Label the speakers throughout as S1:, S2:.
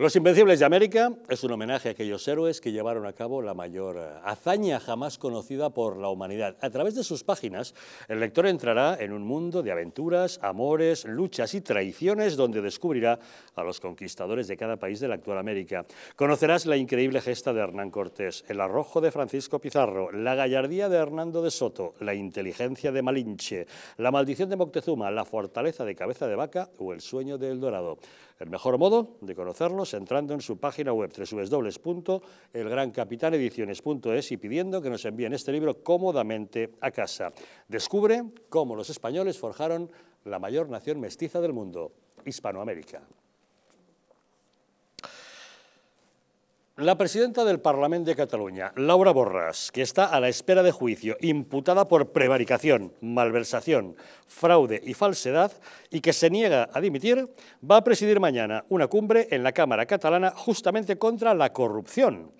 S1: Los Invencibles de América es un homenaje a aquellos héroes que llevaron a cabo la mayor eh, hazaña jamás conocida por la humanidad. A través de sus páginas, el lector entrará en un mundo de aventuras, amores, luchas y traiciones donde descubrirá a los conquistadores de cada país de la actual América. Conocerás la increíble gesta de Hernán Cortés, el arrojo de Francisco Pizarro, la gallardía de Hernando de Soto, la inteligencia de Malinche, la maldición de Moctezuma, la fortaleza de Cabeza de Vaca o el sueño de El Dorado. El mejor modo de conocerlos entrando en su página web www.elgrancapitanediciones.es y pidiendo que nos envíen este libro cómodamente a casa. Descubre cómo los españoles forjaron la mayor nación mestiza del mundo, Hispanoamérica. La presidenta del Parlamento de Cataluña, Laura Borras, que está a la espera de juicio, imputada por prevaricación, malversación, fraude y falsedad, y que se niega a dimitir, va a presidir mañana una cumbre en la Cámara catalana justamente contra la corrupción.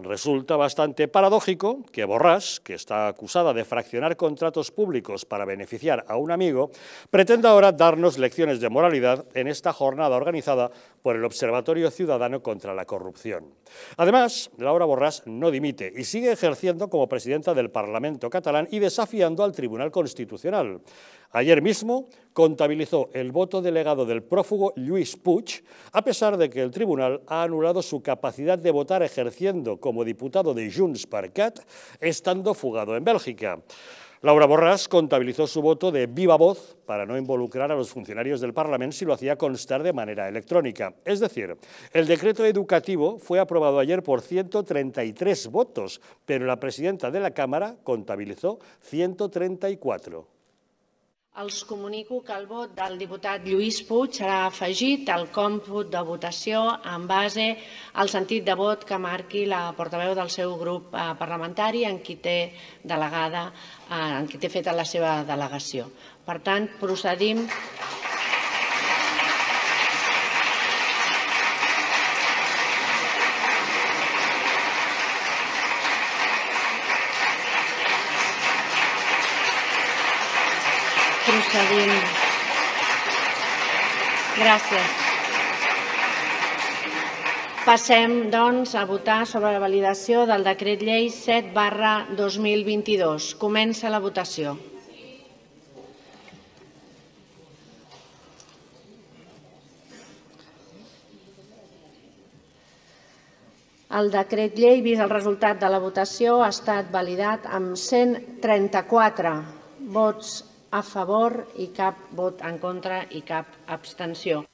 S1: Resulta bastante paradójico que Borràs, que está acusada de fraccionar contratos públicos para beneficiar a un amigo, pretenda ahora darnos lecciones de moralidad en esta jornada organizada por el Observatorio Ciudadano contra la Corrupción. Además, Laura Borràs no dimite y sigue ejerciendo como presidenta del Parlamento catalán y desafiando al Tribunal Constitucional. Ayer mismo contabilizó el voto delegado del prófugo Luis Puig, a pesar de que el tribunal ha anulado su capacidad de votar ejerciendo como diputado de Junts per Cat, estando fugado en Bélgica. Laura Borràs contabilizó su voto de viva voz para no involucrar a los funcionarios del Parlamento si lo hacía constar de manera electrónica. Es decir, el decreto educativo fue aprobado ayer por 133 votos, pero la presidenta de la Cámara contabilizó 134.
S2: Els comunico que el vot del diputat Lluís Puig serà afegit al còmput de votació en base al sentit de vot que marqui la portaveu del seu grup eh, parlamentari en qui té delegada, eh, en qui té feta la seva delegació. Per tant, procedim procedim. Gràcies. Passem, doncs, a votar sobre la validació del decret llei 7 barra 2022. Comença la votació. El decret llei, vist el resultat de la votació, ha estat validat amb 134 vots a favor y cap vot en contra y cap abstención.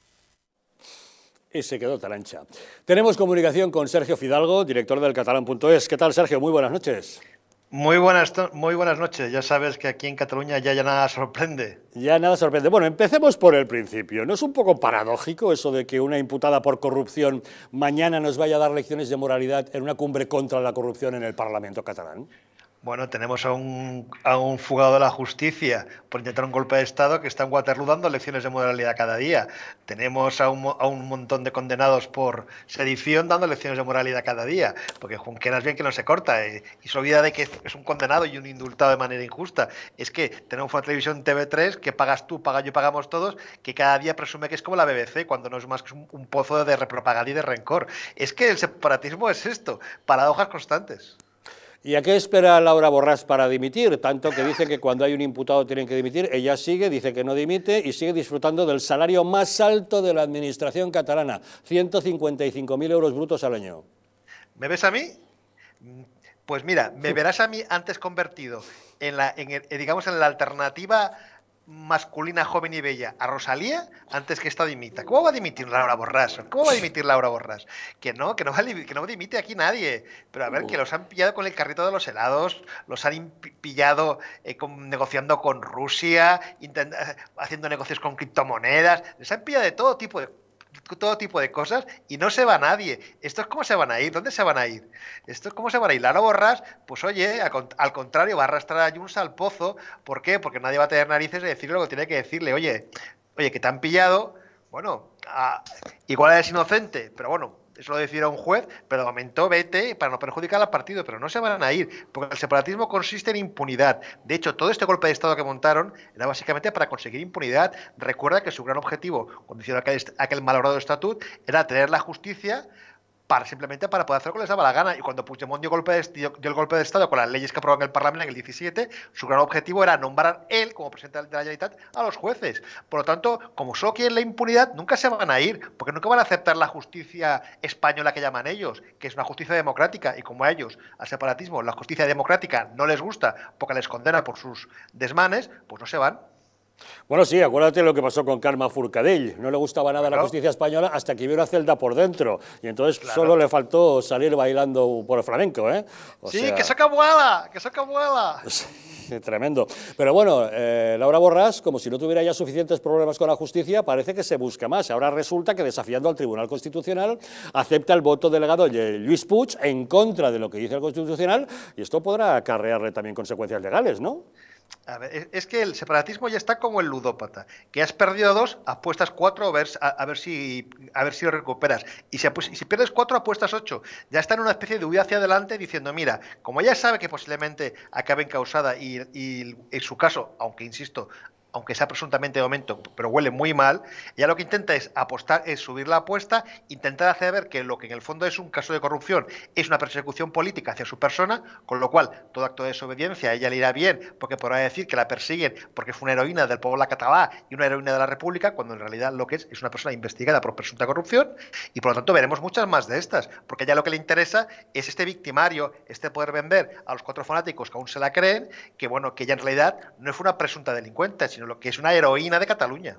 S1: Y se quedó tan ancha. Tenemos comunicación con Sergio Fidalgo, director del catalán.es. ¿Qué tal, Sergio? Muy buenas noches.
S3: Muy buenas, muy buenas noches. Ya sabes que aquí en Cataluña ya, ya nada sorprende.
S1: Ya nada sorprende. Bueno, empecemos por el principio. ¿No es un poco paradójico eso de que una imputada por corrupción mañana nos vaya a dar lecciones de moralidad en una cumbre contra la corrupción en el Parlamento catalán?
S3: Bueno, tenemos a un, a un fugado de la justicia por intentar un golpe de Estado que está en Waterloo dando lecciones de moralidad cada día. Tenemos a un, a un montón de condenados por sedición dando lecciones de moralidad cada día. Porque Junqueras bien que no se corta eh, y se olvida de que es un condenado y un indultado de manera injusta. Es que tenemos una televisión TV3 que pagas tú, paga yo, pagamos todos, que cada día presume que es como la BBC cuando no es más que un, pozo de repropaganda y de rencor. Es que el separatismo es esto, paradojas constantes.
S1: ¿Y a qué espera Laura Borràs para dimitir? Tanto que dice que cuando hay un imputado tienen que dimitir, ella sigue, dice que no dimite y sigue disfrutando del salario más alto de la administración catalana, 155.000 euros brutos al año.
S3: ¿Me ves a mí? Pues mira, me verás a mí antes convertido en la, en digamos, en la alternativa masculina joven y bella a Rosalía antes que esta dimita. ¿Cómo va a dimitir Laura Borrás? ¿Cómo va a dimitir Laura Borrás? Que no, que no, que no dimite aquí nadie. Pero a ver, que los han pillado con el carrito de los helados, los han pillado eh, negociando con Rusia, haciendo negocios con criptomonedas, les han pillado de todo tipo de todo tipo de cosas y no se va nadie. ¿Esto es cómo se van a ir? ¿Dónde se van a ir? ¿Esto es cómo se van a ir? Lara Borras, pues oye, al, contrario, va a arrastrar a Junts al pozo. ¿Por qué? Porque nadie va a tener narices de decirle lo que tiene que decirle. Oye, oye, que te han pillado, bueno, igual eres inocente, pero bueno, eso lo decidirá un juez, pero de momento vete para no perjudicar al partido, pero no se van a ir, porque el separatismo consiste en impunidad. De hecho, todo este golpe de Estado que montaron era básicamente para conseguir impunidad. Recuerda que su gran objetivo, cuando hicieron aquel, aquel malogrado estatut, era tener la justicia para simplemente para poder hacer lo que les daba la gana. Y cuando Puigdemont dio, golpe de, dio, el golpe de Estado con las leyes que aprobó en el Parlamento en el 17, su gran objetivo era nombrar él, como presidente de la Generalitat, a los jueces. Por lo tanto, como solo quieren la impunidad, nunca se van a ir, porque nunca van a aceptar la justicia española que llaman ellos, que es una justicia democrática. Y como a ellos, al separatismo, la justicia democrática no les gusta porque les condena por sus desmanes, pues no se van.
S1: Bueno, sí, acuérdate lo que pasó con Karma Furcadell. No le gustaba nada la justicia española hasta que vio una celda por dentro. Y entonces solo le faltó salir bailando por el flamenco, ¿eh?
S3: sí, que saca vuela, que saca vuela.
S1: Tremendo. Pero bueno, eh, Laura Borràs, como si no tuviera ya suficientes problemas con la justicia, parece que se busca más. Ahora resulta que desafiando al Tribunal Constitucional acepta el voto delegado de Luis Puig en contra de lo que dice el Constitucional y esto podrá acarrearle también consecuencias legales, ¿no?
S3: A ver, es que el separatismo ya está como el ludópata, que has perdido dos, apuestas cuatro a ver, a, ver, si, a ver si lo recuperas. Y si, si, pierdes cuatro, apuestas ocho. Ya está en una especie de huida hacia adelante diciendo, mira, como ya sabe que posiblemente acabe encausada y, y en su caso, aunque insisto, aunque sea presuntamente de momento, pero huele muy mal, ella lo que intenta es apostar, es subir la apuesta, intentar hacer ver que lo que en el fondo es un caso de corrupción es una persecución política hacia su persona, con lo cual todo acto de desobediencia a ella le irá bien, porque podrá decir que la persiguen porque fue una heroína del pueblo catalá y una heroína de la República, cuando en realidad lo que es es una persona investigada por presunta corrupción, y por lo tanto veremos muchas más de estas, porque a ella lo que le interesa es este victimario, este poder vender a los cuatro fanáticos que aún se la creen, que bueno, que ella en realidad no fue una presunta delincuente, sino lo que es una heroína de Cataluña.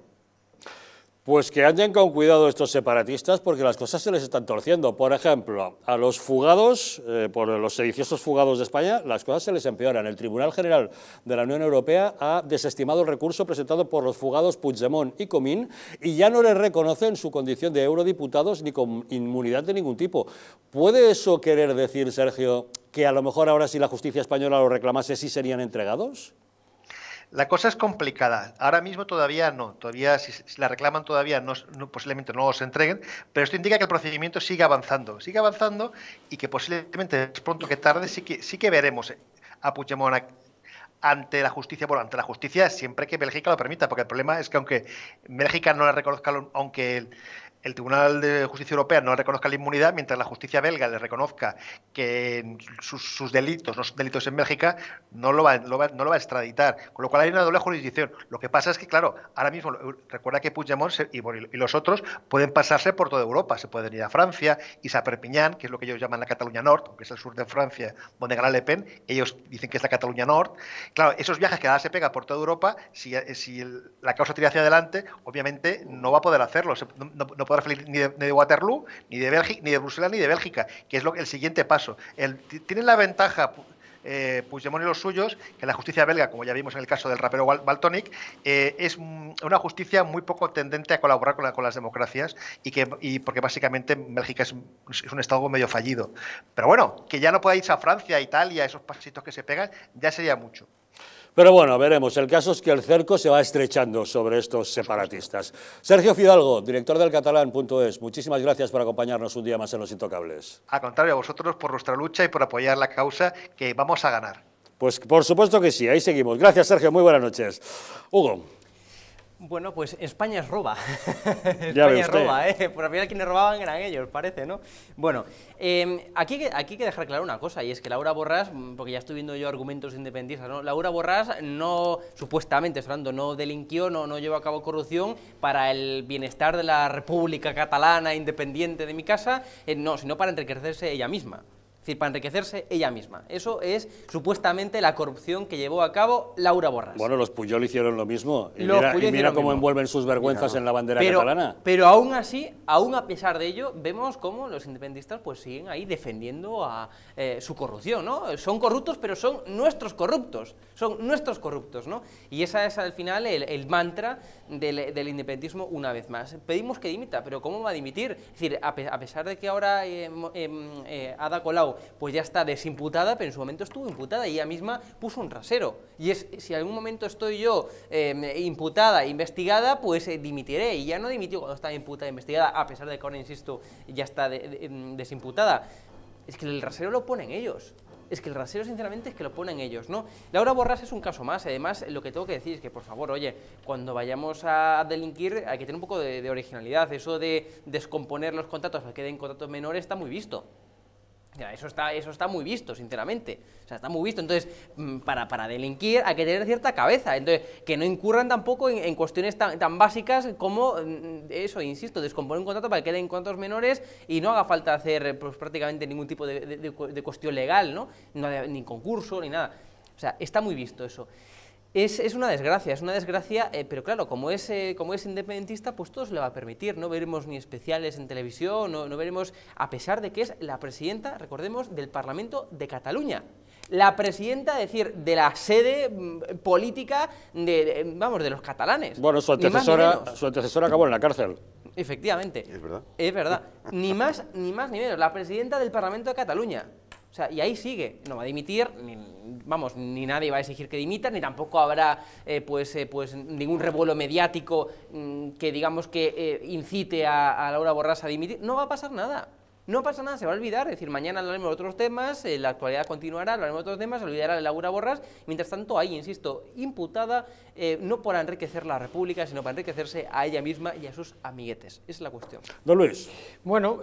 S1: Pues que anden con cuidado estos separatistas porque las cosas se les están torciendo. Por ejemplo, a los fugados, eh, por los sediciosos fugados de España, las cosas se les empeoran. El Tribunal General de la Unión Europea ha desestimado el recurso presentado por los fugados Puigdemont y Comín y ya no les reconocen su condición de eurodiputados ni con inmunidad de ningún tipo. ¿Puede eso querer decir, Sergio, que a lo mejor ahora si la justicia española lo reclamase sí serían entregados?
S3: La cosa es complicada. Ahora mismo todavía no. Todavía, si, la reclaman todavía, no, posiblemente no los entreguen, pero esto indica que el procedimiento sigue avanzando. Sigue avanzando y que posiblemente pronto que tarde sí que, sí que veremos a Puigdemont ante la justicia, bueno, ante la justicia siempre que Bélgica lo permita, porque el problema es que aunque Bélgica no la reconozca, aunque el, el Tribunal de Justicia Europea no reconozca la inmunidad, mientras la justicia belga le reconozca que sus, delitos, los delitos en Bélgica, no lo, va, no lo va a extraditar. Con lo cual hay una doble jurisdicción. Lo que pasa es que, claro, ahora mismo, recuerda que Puigdemont y, los otros pueden pasarse por toda Europa. Se pueden ir a Francia, irse a Perpiñán, que es lo que ellos llaman la Cataluña Norte, que es el sur de Francia, donde gana Le Pen. Ellos dicen que es la Cataluña Norte. Claro, esos viajes que ahora se pega por toda Europa, si, si la causa tira hacia adelante, obviamente no va a poder hacerlo. Ni de, Waterloo, ni de Bélgica, ni de Bruselas, ni de Bélgica, que es lo, el siguiente paso. El, tienen la ventaja eh, Puigdemont y los suyos, que la justicia belga, como ya vimos en el caso del rapero Baltonic, eh, es una justicia muy poco tendente a colaborar con, las democracias y que y porque básicamente Bélgica es, es, un estado medio fallido. Pero bueno, que ya no pueda irse a Francia, Italia, esos pasitos que se pegan, ya sería mucho.
S1: Pero bueno, veremos. El caso es que el cerco se va estrechando sobre estos separatistas. Sergio Fidalgo, director del catalán.es, muchísimas gracias por acompañarnos un día más en Los Intocables.
S3: Al contrario, a vosotros por vuestra lucha y por apoyar la causa que vamos a ganar.
S1: Pues por supuesto que sí, ahí seguimos. Gracias, Sergio. Muy buenas noches. Hugo.
S4: Bueno, pues España es roba. España es roba, ¿eh? Por al final quienes robaban eran ellos, parece, ¿no? Bueno, em, aquí, aquí hay que dejar claro una cosa, y es que Laura Borrás, mm, porque ya estoy viendo yo argumentos independentistas, ¿no? Laura Borrás no, supuestamente, hablando, no delinquió, no, no llevó a cabo corrupción para el bienestar de la República Catalana independiente de mi casa, eh, no, sino para enriquecerse ella misma decir, para enriquecerse ella misma. Eso es supuestamente la corrupción que llevó a cabo Laura Borras.
S1: Bueno, los Puyol hicieron lo mismo. Y mira, cómo envuelven sus vergüenzas en la bandera catalana.
S4: Pero aún así, aún a pesar de ello, vemos cómo los independentistas pues siguen ahí defendiendo a eh, su corrupción, ¿no? Son corruptos, pero son nuestros corruptos. Son nuestros corruptos, ¿no? Y esa es al final el, mantra del, independentismo una vez más. Pedimos que dimita, pero ¿cómo va a dimitir? Es decir, a, pesar de que ahora eh, eh, Ada Colau pues ya está desimputada, pero en su momento estuvo imputada y ella misma puso un rasero. Y es, si algún momento estoy yo em, imputada, investigada, pues eh, dimitiré. Y ya no dimitió cuando estaba imputada, investigada, a pesar de que ahora, insisto, ya está em, desimputada. Es que el rasero lo ponen ellos es que el rasero, sinceramente, es que lo ponen ellos, ¿no? Laura Borras es un caso más, además, lo que tengo que decir es que, por favor, oye, cuando vayamos a delinquir hay que tener un poco de, de originalidad, eso de descomponer los contratos para que queden contratos menores está muy visto eso está, eso está muy visto, sinceramente. O sea, está muy visto. Entonces, mm, para, para delinquir hay que tener cierta cabeza. Entonces, que no incurran tampoco en, cuestiones tan, tan, básicas como mm, eso, insisto, descomponer un contrato para que queden contratos menores y no haga falta hacer pues, prácticamente ningún tipo de, de, cuestión legal, ¿no? Ni concurso, ni nada. O sea, está muy visto eso. Es, una desgracia, es una desgracia, eh, pero claro, como es, eh, como es independentista, pues todo se le va a permitir. No veremos ni especiales en televisión, no, no veremos, a pesar de que es la presidenta, recordemos, del Parlamento de Cataluña la presidenta, es decir, de la sede mm, política de, vamos, de los catalanes.
S1: Bueno, su antecesora, su antecesora acabó en la cárcel.
S4: Efectivamente.
S5: Es verdad.
S4: Es verdad. Ni más, ni más ni menos. La presidenta del Parlamento de Cataluña. O sea, y ahí sigue, no va a dimitir, ni, vamos, ni nadie va a exigir que dimita, ni tampoco habrá eh, pues, eh, pues ningún revuelo mediático mm, que digamos que eh, incite a, Laura Borras a dimitir, no va a pasar nada. No pasa nada, se va a olvidar, es decir, mañana hablaremos de otros temas, la actualidad continuará, hablaremos de otros temas, se olvidará de Laura Borras, mientras tanto ahí, insisto, imputada no por enriquecer la República, sino para enriquecerse a ella misma y a sus amiguetes. Esa es la cuestión.
S1: Don Luis.
S6: Bueno,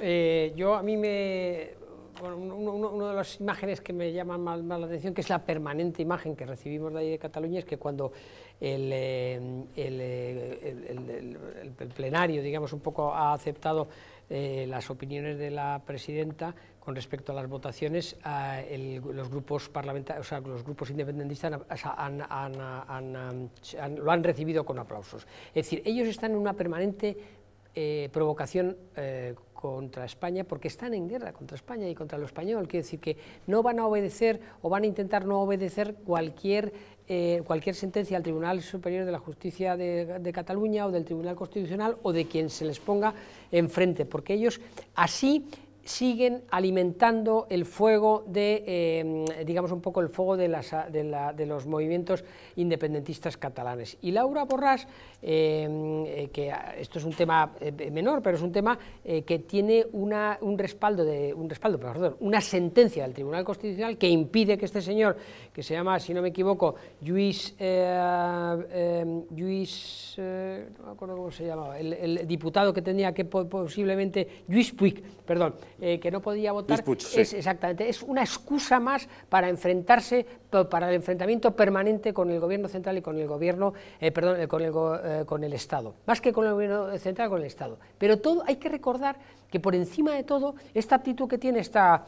S6: yo a mí me una de las imágenes que me llaman más, la atención, que es la permanente imagen que recibimos de ahí de Cataluña, es que cuando el, eh, eh, el, plenario, digamos, un poco ha aceptado eh, las opiniones de la presidenta con respecto a las votaciones, los grupos parlamentarios, o sea, los grupos independentistas lo han recibido con aplausos. Es decir, ellos están en una permanente provocación contra España porque están en guerra contra España y contra lo español. Quiere decir que no van a obedecer o van a intentar no obedecer cualquier, eh, cualquier sentencia del Tribunal Superior de la Justicia de, Cataluña o del Tribunal Constitucional o de quien se les ponga enfrente, porque ellos así siguen alimentando el fuego de, eh, digamos un poco el fuego de, las, de, los movimientos independentistas catalanes. Y Laura Borràs, eh, eh, que esto es un tema menor, pero es un tema que tiene una, un respaldo, de, un respaldo perdón, una sentencia del Tribunal Constitucional que impide que este señor, que se llama, si no me equivoco, Lluís, Lluís no me acuerdo cómo se llamaba, el, el diputado que tenía que posiblemente, Lluís Puig, perdón, eh, que no podía votar, es, exactamente, es una excusa más para enfrentarse, para el enfrentamiento permanente con el gobierno central y con el gobierno, eh, perdón, eh, con, el, con el Estado, más que con el gobierno central, con el Estado. Pero todo, hay que recordar que por encima de todo, esta actitud que tiene esta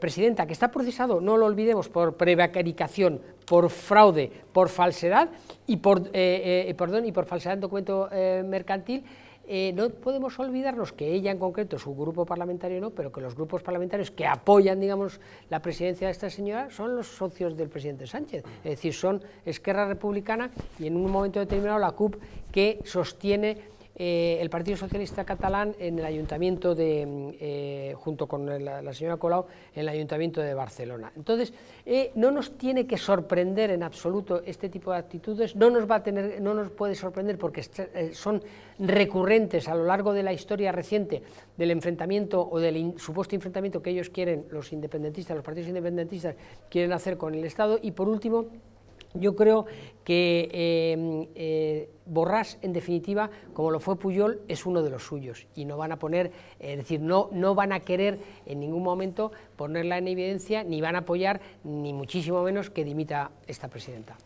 S6: presidenta, que está procesado, no lo olvidemos, por prevaricación, por fraude, por falsedad y por, perdón, y por falsedad en documento mercantil, eh, no podemos olvidarnos que ella en concreto, su grupo parlamentario no, pero que los grupos parlamentarios que apoyan, digamos, la presidencia de esta señora son los socios del presidente Sánchez, es decir, son Esquerra Republicana y en un momento determinado la CUP que sostiene eh, el Partido Socialista Catalán en el Ayuntamiento de, mm, eh, junto con la, señora Colau, en el Ayuntamiento de Barcelona. Entonces, eh, no nos tiene que sorprender en absoluto este tipo de actitudes, no nos, va a tener, no nos puede sorprender porque son recurrentes a lo largo de la historia reciente del enfrentamiento o del supuesto enfrentamiento que ellos quieren, los independentistas, los partidos independentistas, quieren hacer con el Estado. Y por último, yo creo que eh, eh, Borrás, en definitiva, como lo fue Puyol, es uno de los suyos y no van a poner, es decir, no, no van a querer en ningún momento ponerla en evidencia, ni van a apoyar, ni muchísimo menos que dimita esta presidenta.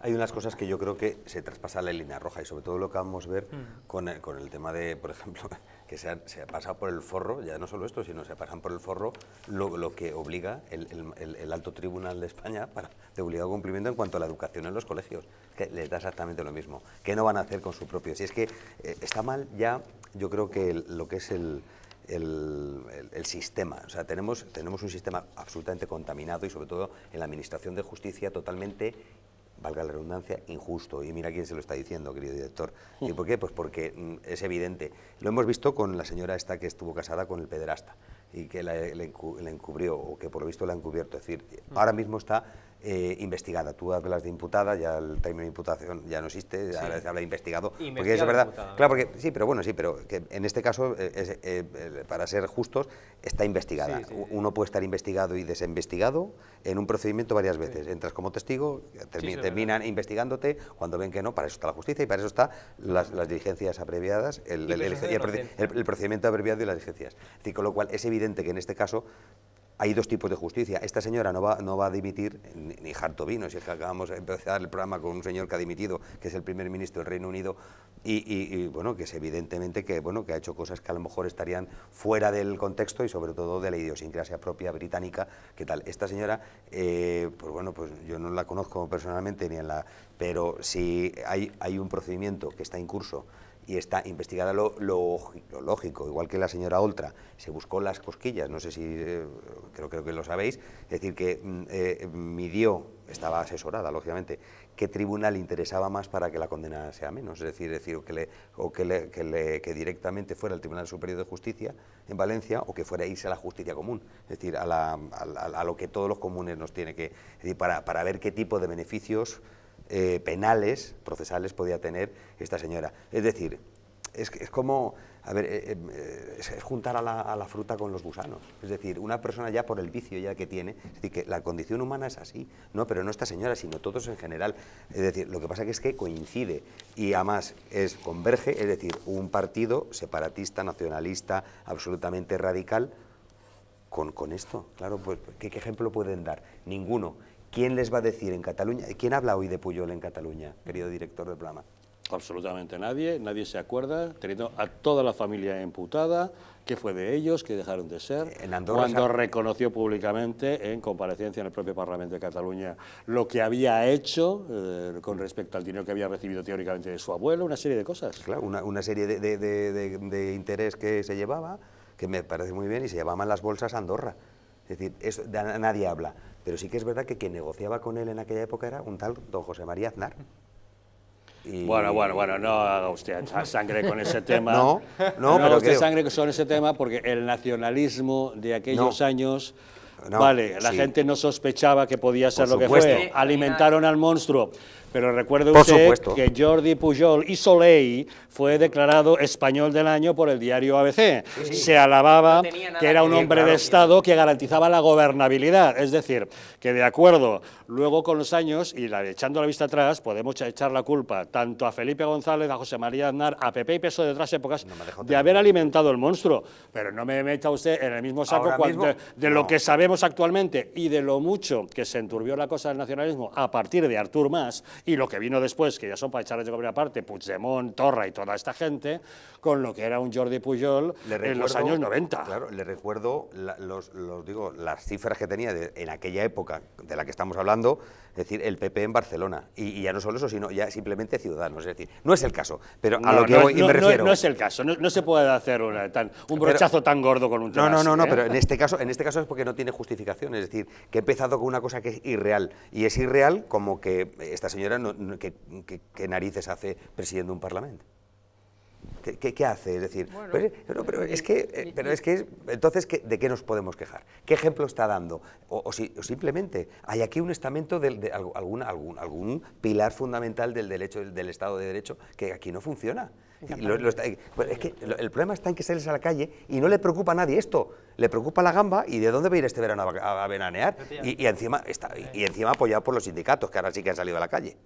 S5: Hay unas cosas que yo creo que se traspasa la línea roja y sobre todo lo que vamos a ver mm. con, el, con el tema de, por ejemplo, que se ha, se ha, pasado por el forro, ya no solo esto, sino se pasan por el forro lo, lo que obliga el, el, el, alto tribunal de España para, de obligado cumplimiento en cuanto a la educación en los colegios, que les da exactamente lo mismo. ¿Qué no van a hacer con su propio? Si es que eh, está mal ya, yo creo que lo que es el, el, el, sistema. O sea, tenemos, tenemos un sistema absolutamente contaminado y sobre todo en la administración de justicia totalmente valga la redundancia, injusto. Y mira quién se lo está diciendo, querido director. ¿Y por qué? Pues porque mm, es evidente. Lo hemos visto con la señora esta que estuvo casada con el pederasta y que la, encubrió, o que por lo visto la ha encubierto. Es decir, ahora mismo está eh, investigada. Tú hablas de imputada, ya el término de imputación ya no existe, ahora se habla de investigado. porque es verdad. Claro, porque sí, pero bueno, sí, pero que en este caso, eh, eh, para ser justos, está investigada. Uno puede estar investigado y desinvestigado en un procedimiento varias veces. Entras como testigo, terminan investigándote, cuando ven que no, para eso está la justicia y para eso están las, diligencias abreviadas, el, el, procedimiento abreviado y las diligencias. Es decir, con lo cual es evidente que en este caso hay dos tipos de justicia. Esta señora no va, no va a dimitir, ni, harto vino, si es que acabamos de empezar el programa con un señor que ha dimitido, que es el primer ministro del Reino Unido, y, bueno, que es evidentemente que, bueno, que ha hecho cosas que a lo mejor estarían fuera del contexto y sobre todo de la idiosincrasia propia británica, ¿qué tal? Esta señora, eh, pues bueno, pues yo no la conozco personalmente ni en la... pero si hay, hay un procedimiento que está en curso y está investigada lo, lógico, igual que la señora Oltra, se buscó las cosquillas, no sé si, eh, creo, creo que lo sabéis, es decir, que mm, eh, midió, estaba asesorada, lógicamente, qué tribunal interesaba más para que la condena sea menos, es decir, decir que, le, o que, le, que, directamente fuera el Tribunal Superior de Justicia en Valencia o que fuera irse a la justicia común, es decir, a, a, lo que todos los comunes nos tiene que, es decir, para, para ver qué tipo de beneficios eh, penales, procesales, podía tener esta señora. Es decir, es, como, a ver, eh, eh, es, juntar a la, fruta con los gusanos. Es decir, una persona ya por el vicio ya que tiene, es decir, que la condición humana es así, no, pero no esta señora, sino todos en general. Es decir, lo que pasa que es que coincide y además es converge, es decir, un partido separatista, nacionalista, absolutamente radical, con, con esto. Claro, pues, ¿qué, ¿qué ejemplo pueden dar? Ninguno. ¿Quién les va a decir en Cataluña? ¿Quién habla hoy de Puyol en Cataluña, querido director del programa?
S1: Absolutamente nadie, nadie se acuerda, teniendo a toda la familia imputada, qué fue de ellos, qué dejaron de ser, en Andorra cuando reconoció públicamente en comparecencia en el propio Parlamento de Cataluña lo que había hecho eh, con respecto al dinero que había recibido teóricamente de su abuelo, una serie de cosas.
S5: Claro, una, serie de, interés que se llevaba, que me parece muy bien, y se llevaban las bolsas a Andorra. Es decir, eso, nadie habla. Pero sí que es verdad que quien negociaba con él en aquella época era un tal don José María Aznar.
S1: Bueno, bueno, bueno, no haga usted sangre con ese tema.
S5: no, no,
S1: no haga usted sangre con ese tema porque el nacionalismo de aquellos años... vale, la gente no sospechaba que podía ser lo que fue. Alimentaron al monstruo. Pero recuerde usted que Jordi Pujol y Soleil fue declarado español del año por el diario ABC. Se alababa que era un hombre de Estado que garantizaba la gobernabilidad. Es decir, que de acuerdo, luego con los años, y echando la vista atrás, podemos echar la culpa tanto a Felipe González, a José María Aznar, a Pepe y Peso de otras épocas, de haber alimentado el monstruo. Pero no me meta usted en el mismo saco de, lo que sabemos actualmente y de lo mucho que se enturbió la cosa del nacionalismo a partir de Artur Mas y lo que vino después, que ya son para echarles de primera parte, Puigdemont, Torra y toda esta gente, con lo que era un Jordi Pujol en los años 90.
S5: Claro, le recuerdo los, digo, las cifras que tenía en aquella época de la que estamos hablando, es decir, el PP en Barcelona. Y, ya no solo eso, sino ya simplemente Ciudadanos. Es decir, no es el caso, pero a lo que voy, me refiero.
S1: No, es el caso, no, se puede hacer un brochazo tan gordo con un tema
S5: No, no, no,
S1: no,
S5: ¿eh? pero en este, caso, en este caso es porque no tiene justificación. Es decir, que he empezado con una cosa que es irreal. Y es irreal como que esta señora ¿qué, narices hace presidiendo un parlamento? ¿Qué, hace? Es decir, pero, es que, eh, pero es que entonces, ¿de qué nos podemos quejar? ¿Qué ejemplo está dando? O, si, simplemente hay aquí un estamento de, algún, algún, algún, pilar fundamental del derecho del Estado de Derecho que aquí no funciona. Pues es que el problema está en que sales a la calle y no le preocupa a nadie esto. Le preocupa la gamba y de dónde va a ir este verano a, venanear. Y, encima está, y encima apoyado por los sindicatos, que ahora sí que han salido a la calle.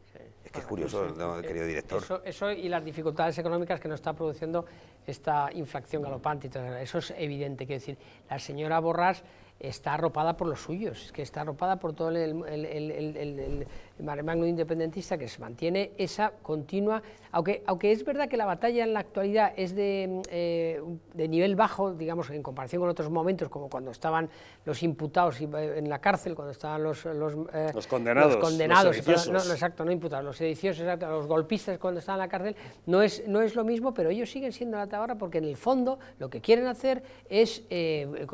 S5: Que es curioso, querido director.
S6: Eso, y las dificultades económicas que nos está produciendo esta inflación galopante. Eso es evidente. Quiero decir, la señora Borrás está arropada por los suyos, es que está arropada por todo el, el, magno independentista que se mantiene esa continua, aunque, aunque es verdad que la batalla en la actualidad es de, eh, de nivel bajo, digamos, en comparación con otros momentos, como cuando estaban los imputados en la cárcel, cuando estaban los,
S1: los, eh, condenados, los,
S6: condenados no, exacto, no imputados, los sediciosos, los golpistas cuando estaban en la cárcel, no es, no es lo mismo, pero ellos siguen siendo la tabara porque en el fondo lo que quieren hacer es eh,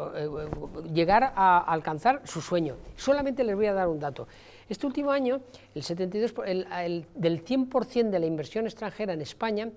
S6: llegar a alcanzar su sueño. Solamente les voy a dar un dato. Este último año, el 72, el, del 100% de la inversión extranjera en España,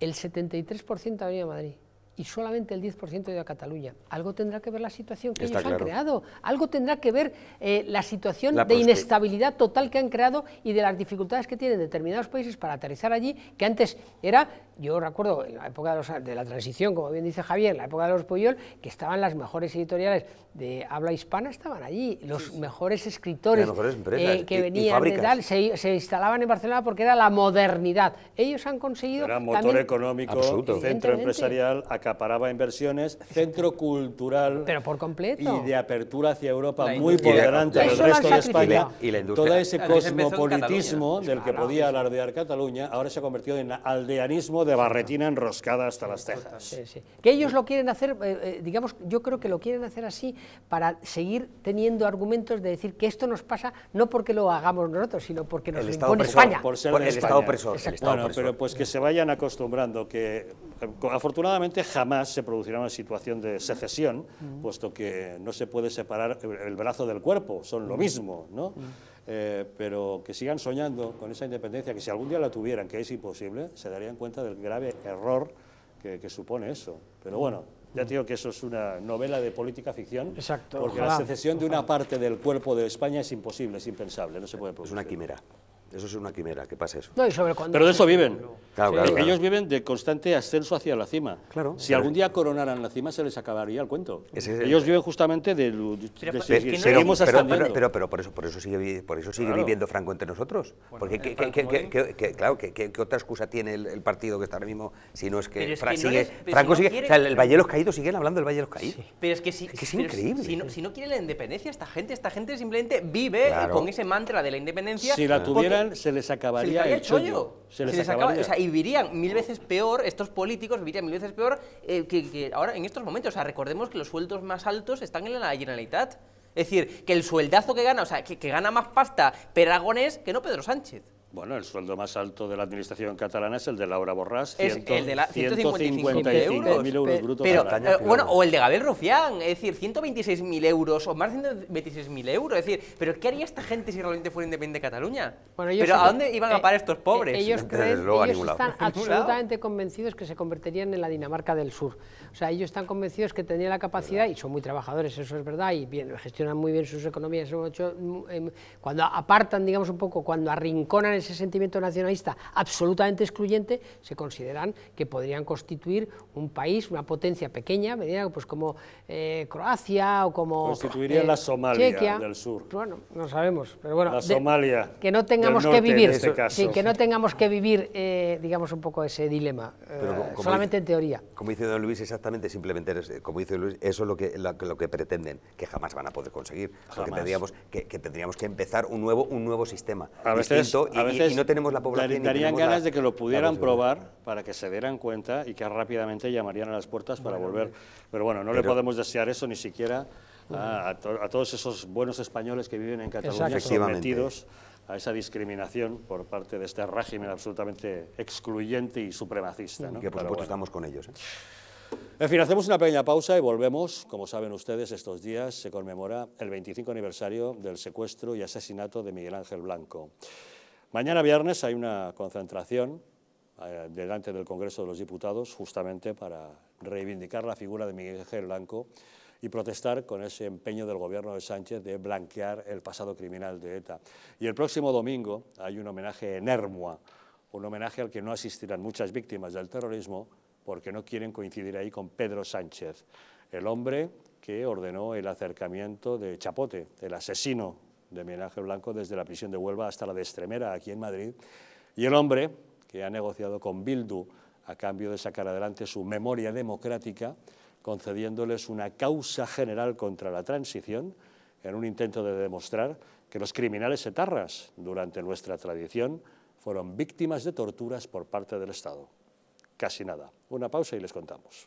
S6: el 73% ha venido a Madrid y solamente el 10% de a Cataluña. Algo tendrá que ver la situación que ellos han creado, algo tendrá que ver eh, la situación de inestabilidad total que han creado y de las dificultades que tienen determinados países para aterrizar allí, que antes era yo recuerdo en la época de, la transición, como bien dice Javier, en la época de los Puyol, que estaban las mejores editoriales de habla hispana, estaban allí, los mejores escritores eh, que venían de tal, se, instalaban en Barcelona porque era la modernidad. Ellos han conseguido...
S1: Era motor económico, centro empresarial, acaparaba inversiones, centro cultural...
S6: Pero por completo.
S1: Y de apertura hacia Europa muy por delante del resto de España. Y la Todo ese cosmopolitismo del que podía alardear Cataluña, ahora se ha convertido en aldeanismo de barretina enroscada hasta las cejas.
S6: Que ellos lo quieren hacer, eh, eh, digamos, yo creo que lo quieren hacer así para seguir teniendo argumentos de decir que esto nos pasa no porque lo hagamos nosotros, sino porque nos lo impone España.
S1: Por ser el, Estado opresor, bueno, pero pues que se vayan acostumbrando, que eh, afortunadamente jamás se producirá una situación de secesión, puesto que no se puede separar el, brazo del cuerpo, son lo mismo, ¿no? Eh, pero que sigan soñando con esa independencia, que si algún día la tuvieran, que es imposible, se darían cuenta del grave error que, supone eso. Pero bueno, ya digo que eso es una novela de política ficción,
S6: Exacto,
S1: porque la secesión de una parte del cuerpo de España es imposible, es impensable, no se puede producir.
S5: Es una quimera. Eso es una quimera, que pasa eso.
S1: Pero de eso viven. Ellos viven de constante ascenso hacia la cima. Claro, si algún día coronaran la cima, se les acabaría el cuento. Ellos viven justamente de, de, seguimos
S5: pero, pero, pero, por eso, por eso sigue, por eso sigue viviendo Franco entre nosotros. Porque, ¿qué, claro, ¿qué, otra excusa tiene el, partido que está ahora mismo si no es que, Franco sigue... o sea, el Valle de los Caídos, siguen hablando del Valle de los Caídos.
S4: Pero es que, si, es, increíble. Si no, si no quiere la independencia, esta gente, esta gente simplemente vive con ese mantra de la independencia.
S1: Si la tuvieran se les acabaría el chollo.
S4: Se les, acabaría. Y vivirían mil veces peor, estos políticos vivirían mil veces peor eh, que, ahora en estos momentos. O sea, recordemos que los sueldos más altos están en la Generalitat. Es decir, que el sueldazo que gana, o sea, que, que gana más pasta Peragonés que no Pedro Sánchez.
S1: Bueno, el sueldo más alto de la administración catalana es el de Laura Borràs,
S4: es el de la 155.000 euros, brutos pero, al año. Eh, bueno, o el de Gabriel Rufián, es decir, 126.000 euros o más de 126.000 euros. Es decir, ¿pero qué haría esta gente si realmente fuera independiente de Cataluña? ¿Pero a dónde iban a parar estos pobres?
S6: Ellos, creen, ellos están absolutamente convencidos que se convertirían en la Dinamarca del Sur. O sea, ellos están convencidos que tenían la capacidad, y son muy trabajadores, eso es verdad, y bien, gestionan muy bien sus economías. Em, cuando apartan, digamos un poco, cuando arrinconan ese sentimiento nacionalista absolutamente excluyente, se consideran que podrían constituir un país, una potencia pequeña, pues como eh, Croacia o como
S1: constituirían la Somalia del sur.
S6: Bueno, no sabemos, pero bueno,
S1: la Somalia
S6: que no tengamos que vivir, este sí, que no tengamos que vivir, eh, digamos un poco ese dilema, eh, solamente en teoría.
S5: Como dice don Luis, exactamente, simplemente, como dice Luis, eso es lo que, lo, que pretenden, que jamás van a poder conseguir, porque tendríamos que, tendríamos que empezar un nuevo, un nuevo sistema
S1: a veces, a veces, y no tenemos la población. Darían ganas de que lo pudieran probar para que se dieran cuenta y que rápidamente llamarían a las puertas para volver. Pero bueno, no le podemos desear eso ni siquiera a, todos esos buenos españoles que viven en Cataluña sometidos a esa discriminación por parte de este régimen absolutamente excluyente y supremacista.
S5: Que por supuesto estamos con ellos. ¿eh?
S1: En fin, hacemos una pequeña pausa y volvemos. Como saben ustedes, estos días se conmemora el 25 aniversario del secuestro y asesinato de Miguel Ángel Blanco. Mañana viernes hay una concentración eh, delante del Congreso de los Diputados justamente para reivindicar la figura de Miguel Ángel Blanco y protestar con ese empeño del gobierno de Sánchez de blanquear el pasado criminal de ETA. Y el próximo domingo hay un homenaje en Hermua, un homenaje al que no asistirán muchas víctimas del terrorismo porque no quieren coincidir ahí con Pedro Sánchez, el hombre que ordenó el acercamiento de Chapote, el asesino de Miguel Blanco desde la prisión de Huelva hasta la de Estremera, aquí en Madrid, y el hombre que ha negociado con Bildu a cambio de sacar adelante su memoria democrática, concediéndoles una causa general contra la transición, en un intento de demostrar que los criminales etarras, durante nuestra tradición, fueron víctimas de torturas por parte del Estado. Casi nada. Una pausa y les contamos.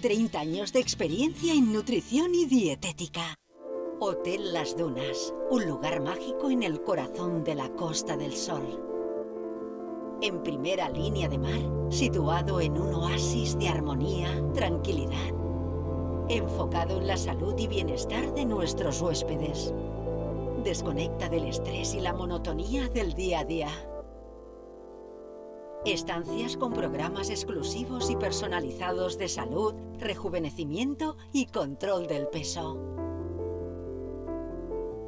S7: 30 años de experiencia en nutrición y dietética. Hotel Las Dunas, un lugar mágico en el corazón de la Costa del Sol. En primera línea de mar, situado en un oasis de armonía, tranquilidad, enfocado en la salud y bienestar de nuestros huéspedes. Desconecta del estrés y la monotonía del día a día. Estancias con programas exclusivos y personalizados de salud, rejuvenecimiento y control del peso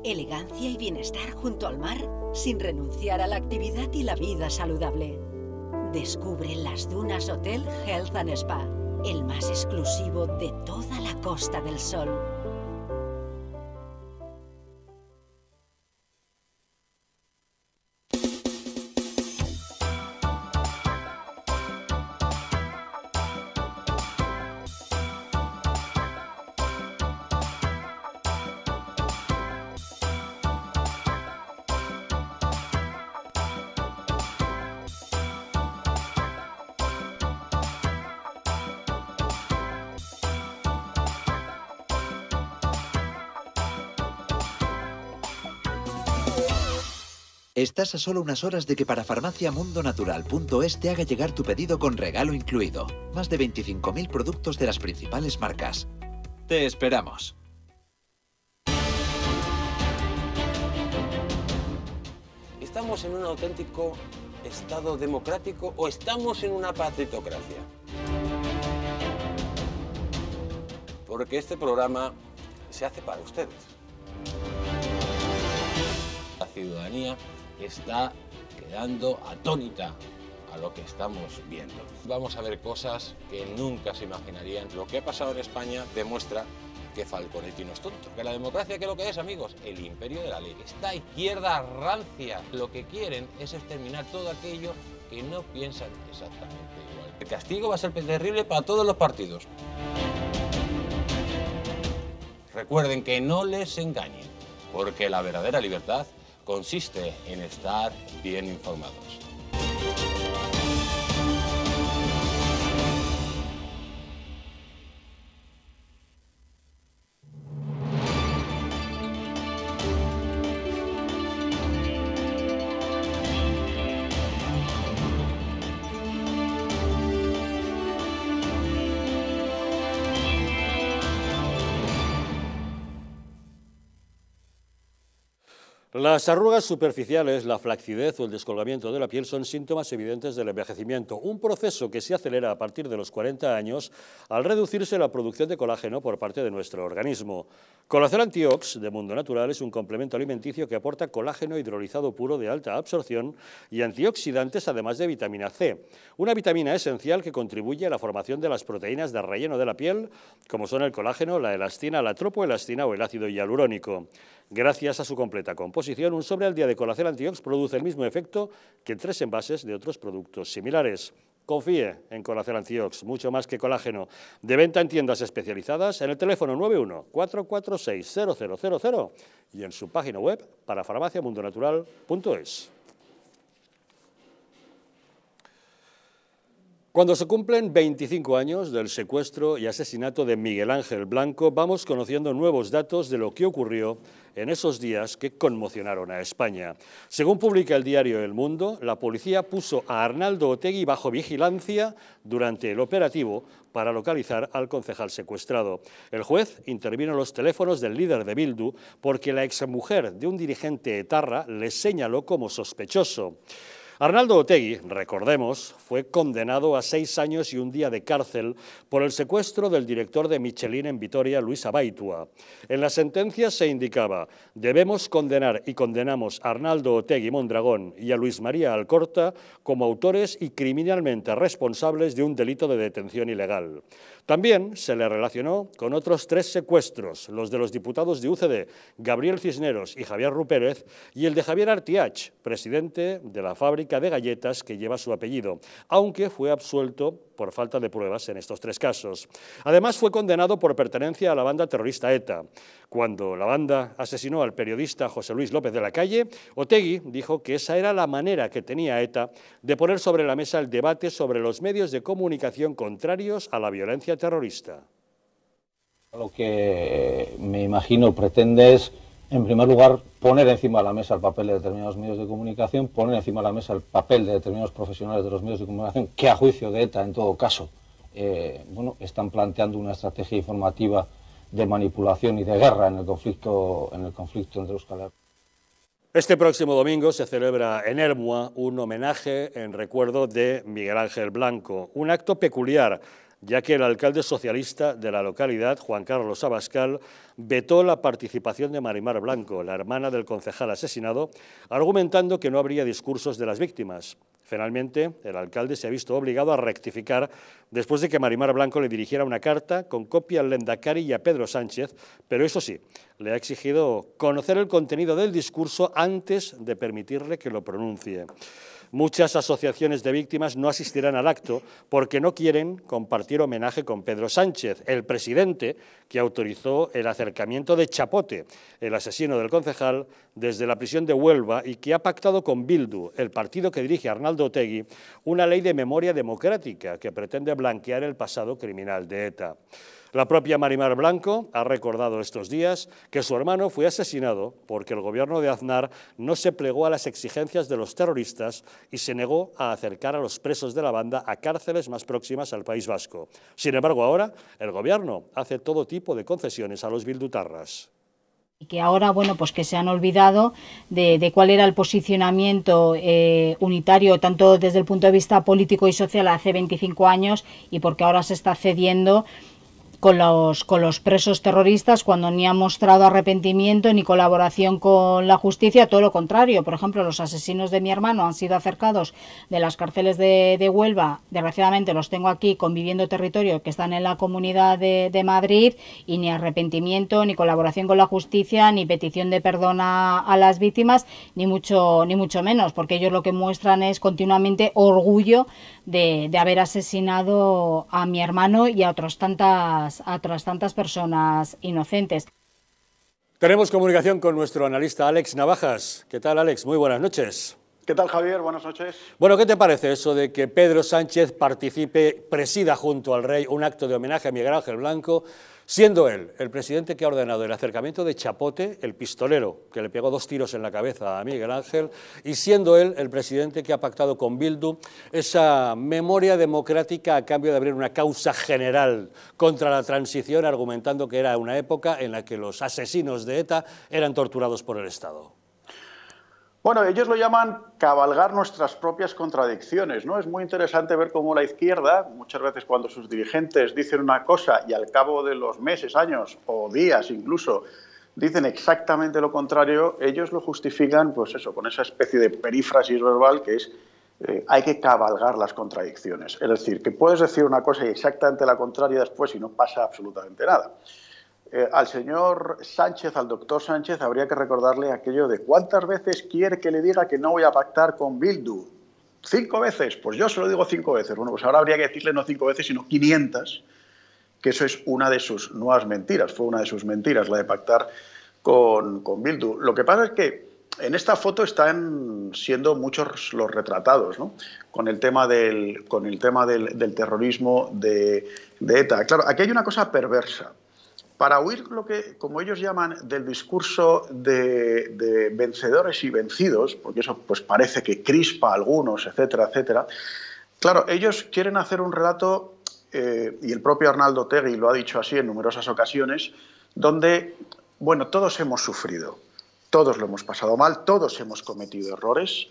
S7: elegancia y bienestar junto al mar sin renunciar a la actividad y la vida saludable. Descubre las Dunas Hotel Health and Spa, el más exclusivo de toda la Costa del Sol.
S8: Estás a solo unas horas de que para farmaciamundonatural.es te haga llegar tu pedido con regalo incluido. Más de 25.000 productos de las principales marcas. Te esperamos.
S9: ¿Estamos en un auténtico Estado democrático o estamos en una patritocracia? Porque este programa se hace para ustedes. La ciudadanía está quedando atónita a lo que estamos viendo. Vamos a ver cosas que nunca se imaginarían. Lo que ha pasado en España demuestra que Falconetti no es tonto. Que la democracia, ¿qué es lo que es, amigos? El imperio de la ley. Esta izquierda rancia lo que quieren es exterminar todo aquello que no piensan exactamente igual. El castigo va a ser terrible para todos los partidos. Recuerden que no les engañen, porque la verdadera libertad consiste en estar bien informados.
S1: Las arrugas superficiales, la flacidez o el descolgamiento de la piel son síntomas evidentes del envejecimiento, un proceso que se acelera a partir de los 40 años al reducirse la producción de colágeno por parte de nuestro organismo. Colacel Antiox de Mundo Natural es un complemento alimenticio que aporta colágeno hidrolizado puro de alta absorción y antioxidantes además de vitamina C, una vitamina esencial que contribuye a la formación de las proteínas de relleno de la piel, como son el colágeno, la elastina, la tropoelastina o el ácido hialurónico. Gracias a su completa composición, un sobre al día de Colacel Antiox produce el mismo efecto que tres envases de otros productos similares. Confíe en Colacel Antiox, mucho más que colágeno. De venta en tiendas especializadas en el teléfono 91 446 0000 y en su página web para farmaciamundonatural.es. Cuando se cumplen 25 años del secuestro y asesinato de Miguel Ángel Blanco, vamos conociendo nuevos datos de lo que ocurrió en esos días que conmocionaron a España. Según publica el diario El Mundo, la policía puso a Arnaldo Otegui bajo vigilancia durante el operativo para localizar al concejal secuestrado. El juez intervino en los teléfonos del líder de Bildu porque la exmujer de un dirigente etarra le señaló como sospechoso. Arnaldo Otegui, recordemos, fue condenado a seis años y un día de cárcel por el secuestro del director de Michelin en Vitoria, Luis Abaitua. En la sentencia se indicaba, debemos condenar y condenamos a Arnaldo Otegui Mondragón y a Luis María Alcorta como autores y criminalmente responsables de un delito de detención ilegal. También se le relacionó con otros tres secuestros, los de los diputados de UCD, Gabriel Cisneros y Javier Rupérez, y el de Javier Artiach, presidente de la fábrica de galletas que lleva su apellido, aunque fue absuelto por falta de pruebas en estos tres casos. Además, fue condenado por pertenencia a la banda terrorista ETA. Cuando la banda asesinó al periodista José Luis López de la Calle, Otegui dijo que esa era la manera que tenía ETA de poner sobre la mesa el debate sobre los medios de comunicación contrarios a la violencia terrorista.
S10: Lo que me imagino pretende es, en primer lugar, poner encima de la mesa el papel de determinados medios de comunicación, poner encima de la mesa el papel de determinados profesionales de los medios de comunicación, que a juicio de ETA, en todo caso, eh, bueno, están planteando una estrategia informativa de manipulación y de guerra en el conflicto, en el conflicto entre Euskal
S1: este próximo domingo se celebra en Hermua un homenaje en recuerdo de Miguel Ángel Blanco, un acto peculiar ya que el alcalde socialista de la localidad, Juan Carlos Abascal, vetó la participación de Marimar Blanco, la hermana del concejal asesinado, argumentando que no habría discursos de las víctimas. Finalmente, el alcalde se ha visto obligado a rectificar después de que Marimar Blanco le dirigiera una carta con copia al Lendakari y a Pedro Sánchez, pero eso sí, le ha exigido conocer el contenido del discurso antes de permitirle que lo pronuncie. Muchas asociaciones de víctimas no asistirán al acto porque no quieren compartir homenaje con Pedro Sánchez, el presidente que autorizó el acercamiento de Chapote, el asesino del concejal, desde la prisión de Huelva y que ha pactado con Bildu, el partido que dirige Arnaldo Otegui, una ley de memoria democrática que pretende blanquear el pasado criminal de ETA. La propia Marimar Blanco ha recordado estos días que su hermano fue asesinado porque el gobierno de Aznar no se plegó a las exigencias de los terroristas y se negó a acercar a los presos de la banda a cárceles más próximas al País Vasco. Sin embargo, ahora el gobierno hace todo tipo de concesiones a los bildutarras
S11: y que ahora, bueno, pues que se han olvidado de, cuál era el posicionamiento eh, unitario, tanto desde el punto de vista político y social hace 25 años, y porque ahora se está cediendo con los, con los presos terroristas cuando ni ha mostrado arrepentimiento ni colaboración con la justicia, todo lo contrario. Por ejemplo, los asesinos de mi hermano han sido acercados de las cárceles de, de Huelva, desgraciadamente los tengo aquí conviviendo territorio que están en la comunidad de, de, Madrid y ni arrepentimiento, ni colaboración con la justicia, ni petición de perdón a, a las víctimas, ni mucho, ni mucho menos, porque ellos lo que muestran es continuamente orgullo de, de haber asesinado a mi hermano y a otras tantas a otras tantas personas inocentes.
S1: Tenemos comunicación con nuestro analista Alex Navajas. ¿Qué tal, Alex? Muy buenas noches.
S12: ¿Qué tal, Javier? Buenas noches.
S1: Bueno, ¿qué te parece eso de que Pedro Sánchez participe, presida junto al rey un acto de homenaje a Miguel Ángel Blanco Siendo él el presidente que ha ordenado el acercamiento de Chapote, el pistolero que le pegó dos tiros en la cabeza a Miguel Ángel, y siendo él el presidente que ha pactado con Bildu esa memoria democrática a cambio de abrir una causa general contra la transición, argumentando que era una época en la que los asesinos de ETA eran torturados por el Estado.
S12: Bueno, ellos lo llaman cabalgar nuestras propias contradicciones, ¿no? Es muy interesante ver cómo la izquierda, muchas veces cuando sus dirigentes dicen una cosa y al cabo de los meses, años o días incluso dicen exactamente lo contrario, ellos lo justifican, pues eso, con esa especie de perífrasis verbal que es eh, hay que cabalgar las contradicciones. Es decir, que puedes decir una cosa y exactamente la contraria después y no pasa absolutamente nada. Eh, al señor Sánchez, al doctor Sánchez, habría que recordarle aquello de cuántas veces quiere que le diga que no voy a pactar con Bildu. ¿Cinco veces? Pues yo se lo digo cinco veces. Bueno, pues ahora habría que decirle no cinco veces, sino quinientas, que eso es una de sus nuevas mentiras, fue una de sus mentiras, la de pactar con, con Bildu. Lo que pasa es que en esta foto están siendo muchos los retratados, ¿no? Con el tema del, con el tema del, del terrorismo de, de ETA. Claro, aquí hay una cosa perversa para huir lo que, como ellos llaman, del discurso de, vencedores y vencidos, porque eso pues parece que crispa a algunos, etcétera, etcétera. Claro, ellos quieren hacer un relato, eh, y el propio Arnaldo Tegui lo ha dicho así en numerosas ocasiones, donde, bueno, todos hemos sufrido, todos lo hemos pasado mal, todos hemos cometido errores,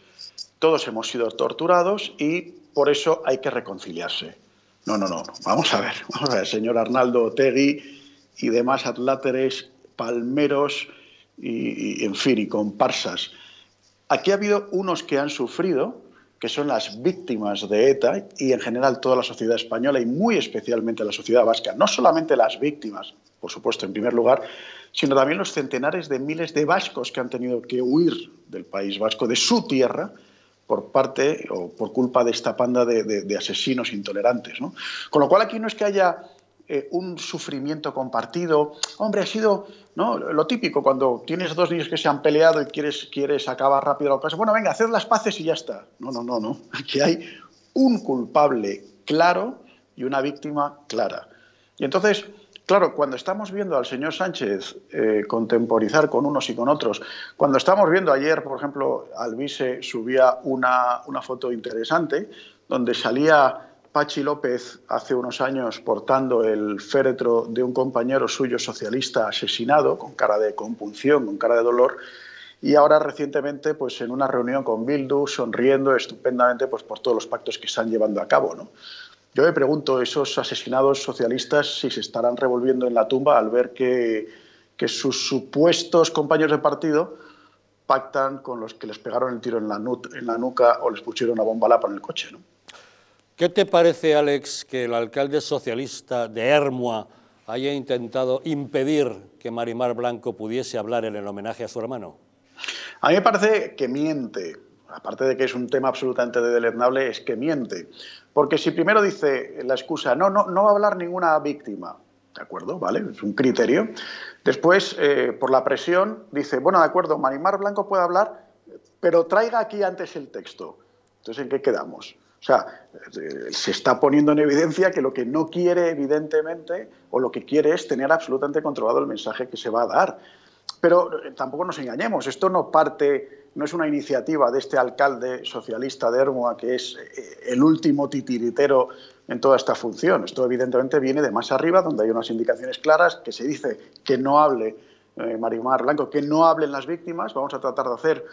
S12: todos hemos sido torturados y por eso hay que reconciliarse. No, no, no, vamos a ver, vamos a ver, señor Arnaldo Otegui y demás atláteres, palmeros y, en fin, y comparsas. Aquí ha habido unos que han sufrido, que son las víctimas de ETA y en general toda la sociedad española y muy especialmente la sociedad vasca. No solamente las víctimas, por supuesto, en primer lugar, sino también los centenares de miles de vascos que han tenido que huir del País Vasco, de su tierra, por parte o por culpa de esta panda de, asesinos intolerantes. ¿no? Con lo cual aquí no es que haya eh, un sufrimiento compartido. Hombre, ha sido lo típico cuando tienes dos niños que se han peleado y quieres, quieres acabar rápido la cosa. Bueno, venga, haced las paces y ya está. No, no, no, no. Aquí hay un culpable claro y una víctima clara. Y entonces, Claro, cuando estamos viendo al señor Sánchez eh, contemporizar con unos y con otros, cuando estamos viendo ayer, por ejemplo, Alvise subía una, una foto interesante donde salía Pachi López hace unos años portando el féretro de un compañero suyo socialista asesinado, con cara de compunción, con cara de dolor, y ahora recientemente pues en una reunión con Bildu sonriendo estupendamente pues por todos los pactos que están llevando a cabo, ¿no? Yo me pregunto, esos asesinados socialistas, si se estarán revolviendo en la tumba al ver que, sus supuestos compañeros de partido pactan con los que les pegaron el tiro en la, nuca o les pusieron una bomba lapa en el coche. ¿no?
S1: ¿Qué te parece, Alex, que el alcalde socialista de Hermua haya intentado impedir que Marimar Blanco pudiese hablar en el homenaje a su hermano?
S12: A mí me parece que miente. Aparte de que es un tema absolutamente deleznable, es que miente. Porque si primero dice la excusa, no, no, no va a hablar ninguna víctima, ¿de acuerdo? ¿Vale? Es un criterio. Después, eh, por la presión, dice, bueno, de acuerdo, Marimar Blanco puede hablar, pero traiga aquí antes el texto. Entonces, ¿en qué quedamos? O sea, se está poniendo en evidencia que lo que no quiere, evidentemente, o lo que quiere es tener absolutamente controlado el mensaje que se va a dar. Pero eh, tampoco nos engañemos, esto no parte no es una iniciativa de este alcalde socialista de Hermoa, que es eh, el último titiritero en toda esta función. Esto evidentemente viene de más arriba, donde hay unas indicaciones claras que se dice que no hable eh, Marimar Blanco, que no hablen las víctimas. Vamos a tratar de hacer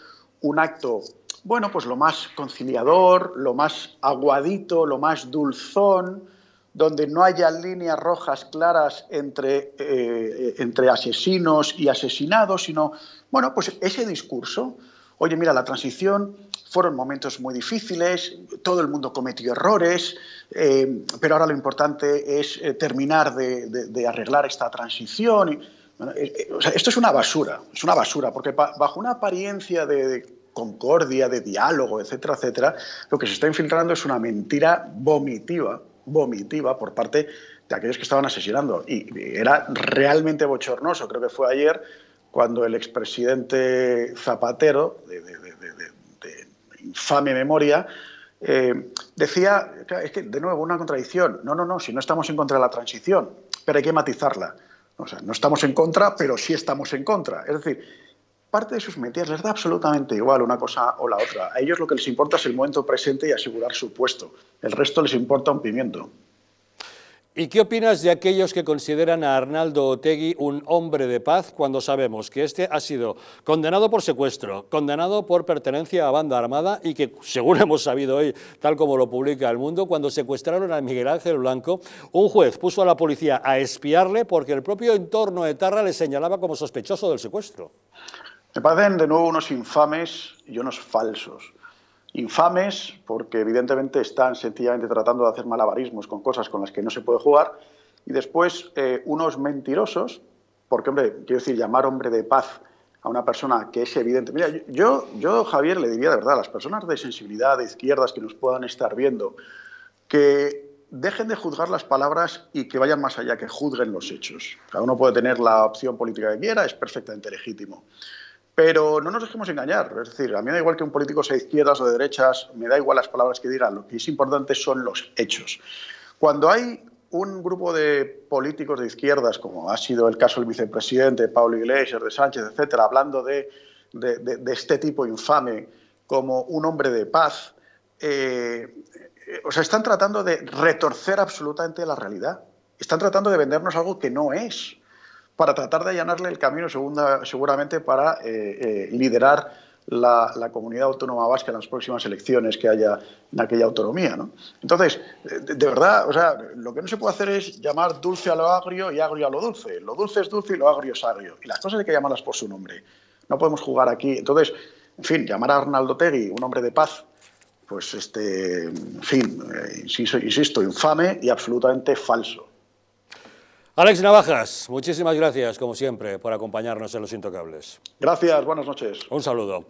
S12: un acto, bueno, pues lo más conciliador, lo más aguadito, lo más dulzón, donde no haya líneas rojas claras entre, eh, entre asesinos y asesinados, sino, bueno, pues ese discurso oye, mira, la transición fueron momentos muy difíciles, todo el mundo cometió errores, eh, pero ahora lo importante es eh, terminar de, arreglar esta transición. Eh, esto es una basura, es una basura, porque bajo una apariencia de, concordia, de diálogo, etcétera, etcétera, lo que se está infiltrando es una mentira vomitiva, vomitiva por parte de aquellos que estaban asesinando. Y era realmente bochornoso, creo que fue ayer, cuando el expresidente Zapatero, de, infame memoria, eh, decía, es que de nuevo una contradicción, no, no, no, si no estamos en contra de la transición, pero hay que matizarla. O sea, no estamos en contra, pero sí estamos en contra. Es decir, parte de sus mentiras les da absolutamente igual una cosa o la otra. A ellos lo que les importa es el momento presente y asegurar su puesto. El resto les importa un pimiento.
S1: ¿Y qué opinas de aquellos que consideran a Arnaldo Otegui un hombre de paz cuando sabemos que este ha sido condenado por secuestro, condenado por pertenencia a banda armada y que, según hemos sabido hoy, tal como lo publica El Mundo, cuando secuestraron a Miguel Ángel Blanco, un juez puso a la policía a espiarle porque el propio entorno de Tarra le señalaba como sospechoso del secuestro?
S12: Me parecen de nuevo unos infames y unos falsos infames, porque evidentemente están sencillamente tratando de hacer malabarismos con cosas con las que no se puede jugar, y después eh, unos mentirosos, porque, hombre, quiero decir, llamar hombre de paz a una persona que es evidente. Mira, yo, yo, Javier, le diría de verdad a las personas de sensibilidad, de izquierdas que nos puedan estar viendo, que dejen de juzgar las palabras y que vayan más allá, que juzguen los hechos. Cada uno puede tener la opción política que quiera, es perfectamente legítimo. Pero no nos dejemos engañar. Es decir, a mí me da igual que un político sea de izquierdas o de derechas, me da igual las palabras que digan. Lo que es importante son los hechos. Cuando hay un grupo de políticos de izquierdas, como ha sido el caso del vicepresidente Pablo Iglesias, de Sánchez, etcétera, hablando de, este tipo infame como un hombre de paz, eh, o sea, están tratando de retorcer absolutamente la realidad. Están tratando de vendernos algo que no es para tratar de allanarle el camino seguramente para eh, eh, liderar la, comunidad autónoma vasca en las próximas elecciones que haya en aquella autonomía. ¿no? Entonces, de, verdad, o sea, lo que no se puede hacer es llamar dulce a lo agrio y agrio a lo dulce. Lo dulce es dulce y lo agrio es agrio. Y las cosas hay que llamarlas por su nombre. No podemos jugar aquí. Entonces, en fin, llamar a Arnaldo Tegui un hombre de paz, pues, este, en fin, eh, insisto, insisto, infame y absolutamente falso.
S1: Alex Navajas, muchísimas gracias, como siempre, por acompañarnos en Los Intocables.
S12: Gracias, buenas noches.
S1: Un saludo.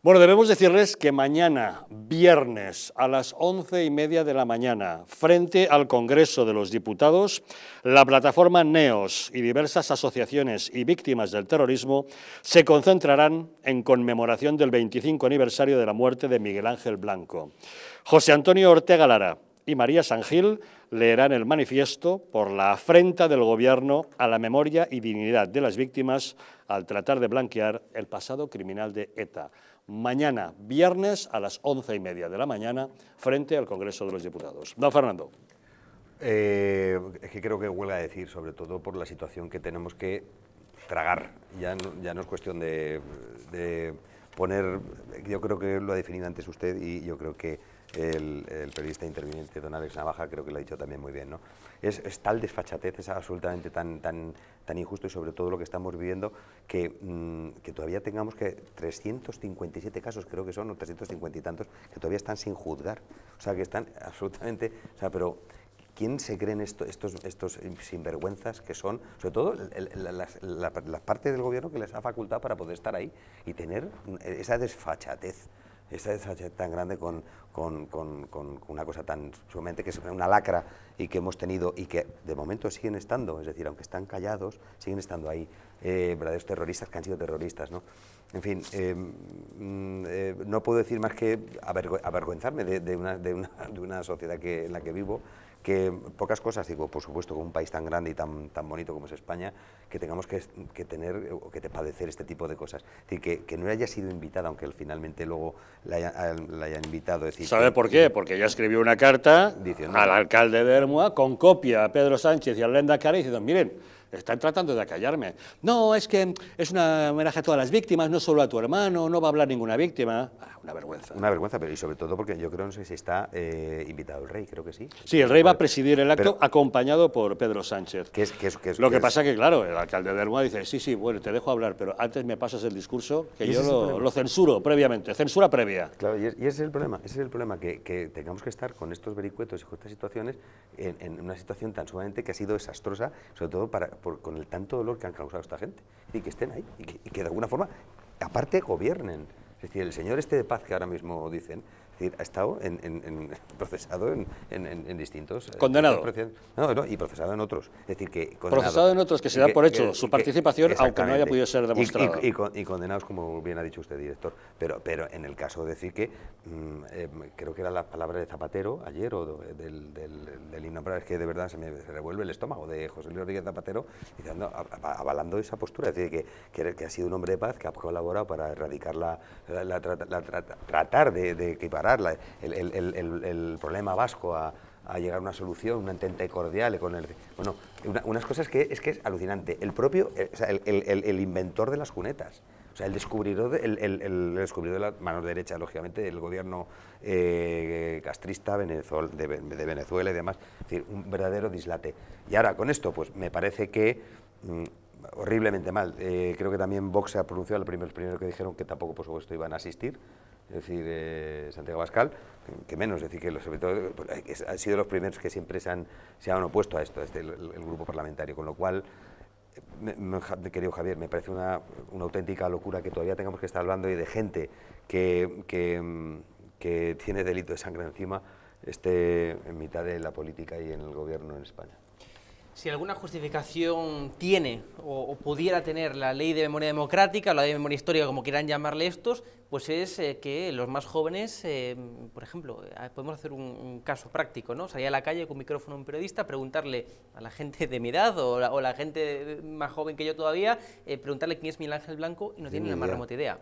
S1: Bueno, debemos decirles que mañana, viernes, a las once y media de la mañana, frente al Congreso de los Diputados, la plataforma NEOS y diversas asociaciones y víctimas del terrorismo se concentrarán en conmemoración del 25 aniversario de la muerte de Miguel Ángel Blanco. José Antonio Ortega Lara y María Sangil leerán el manifiesto por la afrenta del Gobierno a la memoria y dignidad de las víctimas al tratar de blanquear el pasado criminal de ETA. Mañana, viernes, a las once y media de la mañana, frente al Congreso de los Diputados. Don Fernando.
S5: Eh, es que creo que huelga decir, sobre todo por la situación que tenemos que tragar. Ya no, ya no es cuestión de, de poner, yo creo que lo ha definido antes usted y yo creo que el, periodista interviniente don Alex Navaja creo que lo ha dicho también muy bien. ¿no? Es, tal desfachatez, es absolutamente tan, tan, tan injusto y sobre todo lo que estamos viviendo que, mm, que todavía tengamos que 357 casos, creo que son, o 350 y tantos, que todavía están sin juzgar. O sea, que están absolutamente... O sea, pero ¿quién se creen esto, estos, estos sinvergüenzas que son, sobre todo la, parte del gobierno que les ha facultado para poder estar ahí y tener esa desfachatez? Esa desfachatez tan grande con, con, con, una cosa tan sumamente que es una lacra y que hemos tenido y que de momento siguen estando, es decir, aunque están callados, siguen estando ahí eh, verdaderos terroristas que han sido terroristas, ¿no? En fin, eh, mm, eh, no puedo decir más que avergüenzarme de, de, una, de, una, de, una, sociedad que, en la que vivo, que pocas cosas, digo, por supuesto, con un país tan grande y tan, tan bonito como es España, que tengamos que, que tener o que te padecer este tipo de cosas. Es decir, que, que, no haya sido invitada, aunque finalmente luego la, haya, la hayan invitado. decir,
S1: ¿Sabe por qué? Porque ella escribió una carta al alcalde de Hermua con copia a Pedro Sánchez y a Lenda Cara diciendo, miren, están tratando de acallarme. No, es que es un homenaje a todas las víctimas, no solo a tu hermano, no va a hablar ninguna víctima. Ah, una vergüenza.
S5: Una vergüenza, pero y sobre todo porque yo creo, no sé si está eh, invitado el rey, creo que sí.
S1: Sí, el rey va a presidir el acto acompañado por Pedro Sánchez.
S5: ¿Qué es, qué es,
S1: lo que, pasa que, claro, el alcalde de Hermua dice, sí, sí, bueno, te dejo hablar, pero antes me pasas el discurso que yo lo, censuro previamente, censura previa.
S5: Claro, y, ese es el problema, ese es el problema, que, tengamos que estar con estos vericuetos y con estas situaciones en, una situación tan sumamente que ha sido desastrosa, sobre todo para, con el tanto dolor que han causado esta gente y que estén ahí y que, de alguna forma, aparte, gobiernen. Es decir, el señor este de paz que ahora mismo dicen, decir, ha estado en, procesado en, distintos...
S1: Eh, condenado.
S5: No, no, y procesado en otros. Es decir, que
S1: procesado en otros, que se da por hecho su participación, aunque no haya podido ser demostrado.
S5: Y, condenados, como bien ha dicho usted, director. Pero, pero en el caso de decir que, mm, eh, creo que era la palabra de Zapatero ayer, o del, del, del es que de verdad se me revuelve el estómago, de José Luis Rodríguez Zapatero, diciendo, avalando esa postura, es decir, que, que, ha sido un hombre de paz, que ha colaborado para erradicar la, la, tratar de, de equiparar el, problema vasco a, llegar a una solución, una entente cordial con el... Bueno, unas cosas que es que es alucinante. El propio, eh, el, inventor de las cunetas, o sea, el descubridor, de, el, descubridor de la mano derecha, lógicamente, del gobierno eh, castrista de, Venezuela y demás, es decir, un verdadero dislate. Y ahora, con esto, pues me parece que... Mm, horriblemente mal. Eh, creo que también Vox se ha pronunciado, el primer, primero que dijeron que tampoco, por supuesto, iban a asistir es decir, Santiago Bascal, que menos, es decir, que sobre todo pues, han sido los primeros que siempre se han, se han opuesto a esto, este, el, grupo parlamentario, con lo cual, querido Javier, me parece una, una, auténtica locura que todavía tengamos que estar hablando de gente que, que, tiene delito de sangre encima esté en mitad de la política y en el gobierno en España.
S4: Si alguna justificación tiene o, pudiera tener la ley de memoria democrática o la ley de memoria histórica, como quieran llamarle estos, pues es eh, que los más jóvenes, eh, por ejemplo, eh, podemos hacer un, caso práctico, ¿no? Salir a la calle con micrófono a un periodista, preguntarle a la gente de mi edad o la, la gente más joven que yo todavía, preguntarle quién es Miguel Ángel Blanco y no tienen la más remota idea.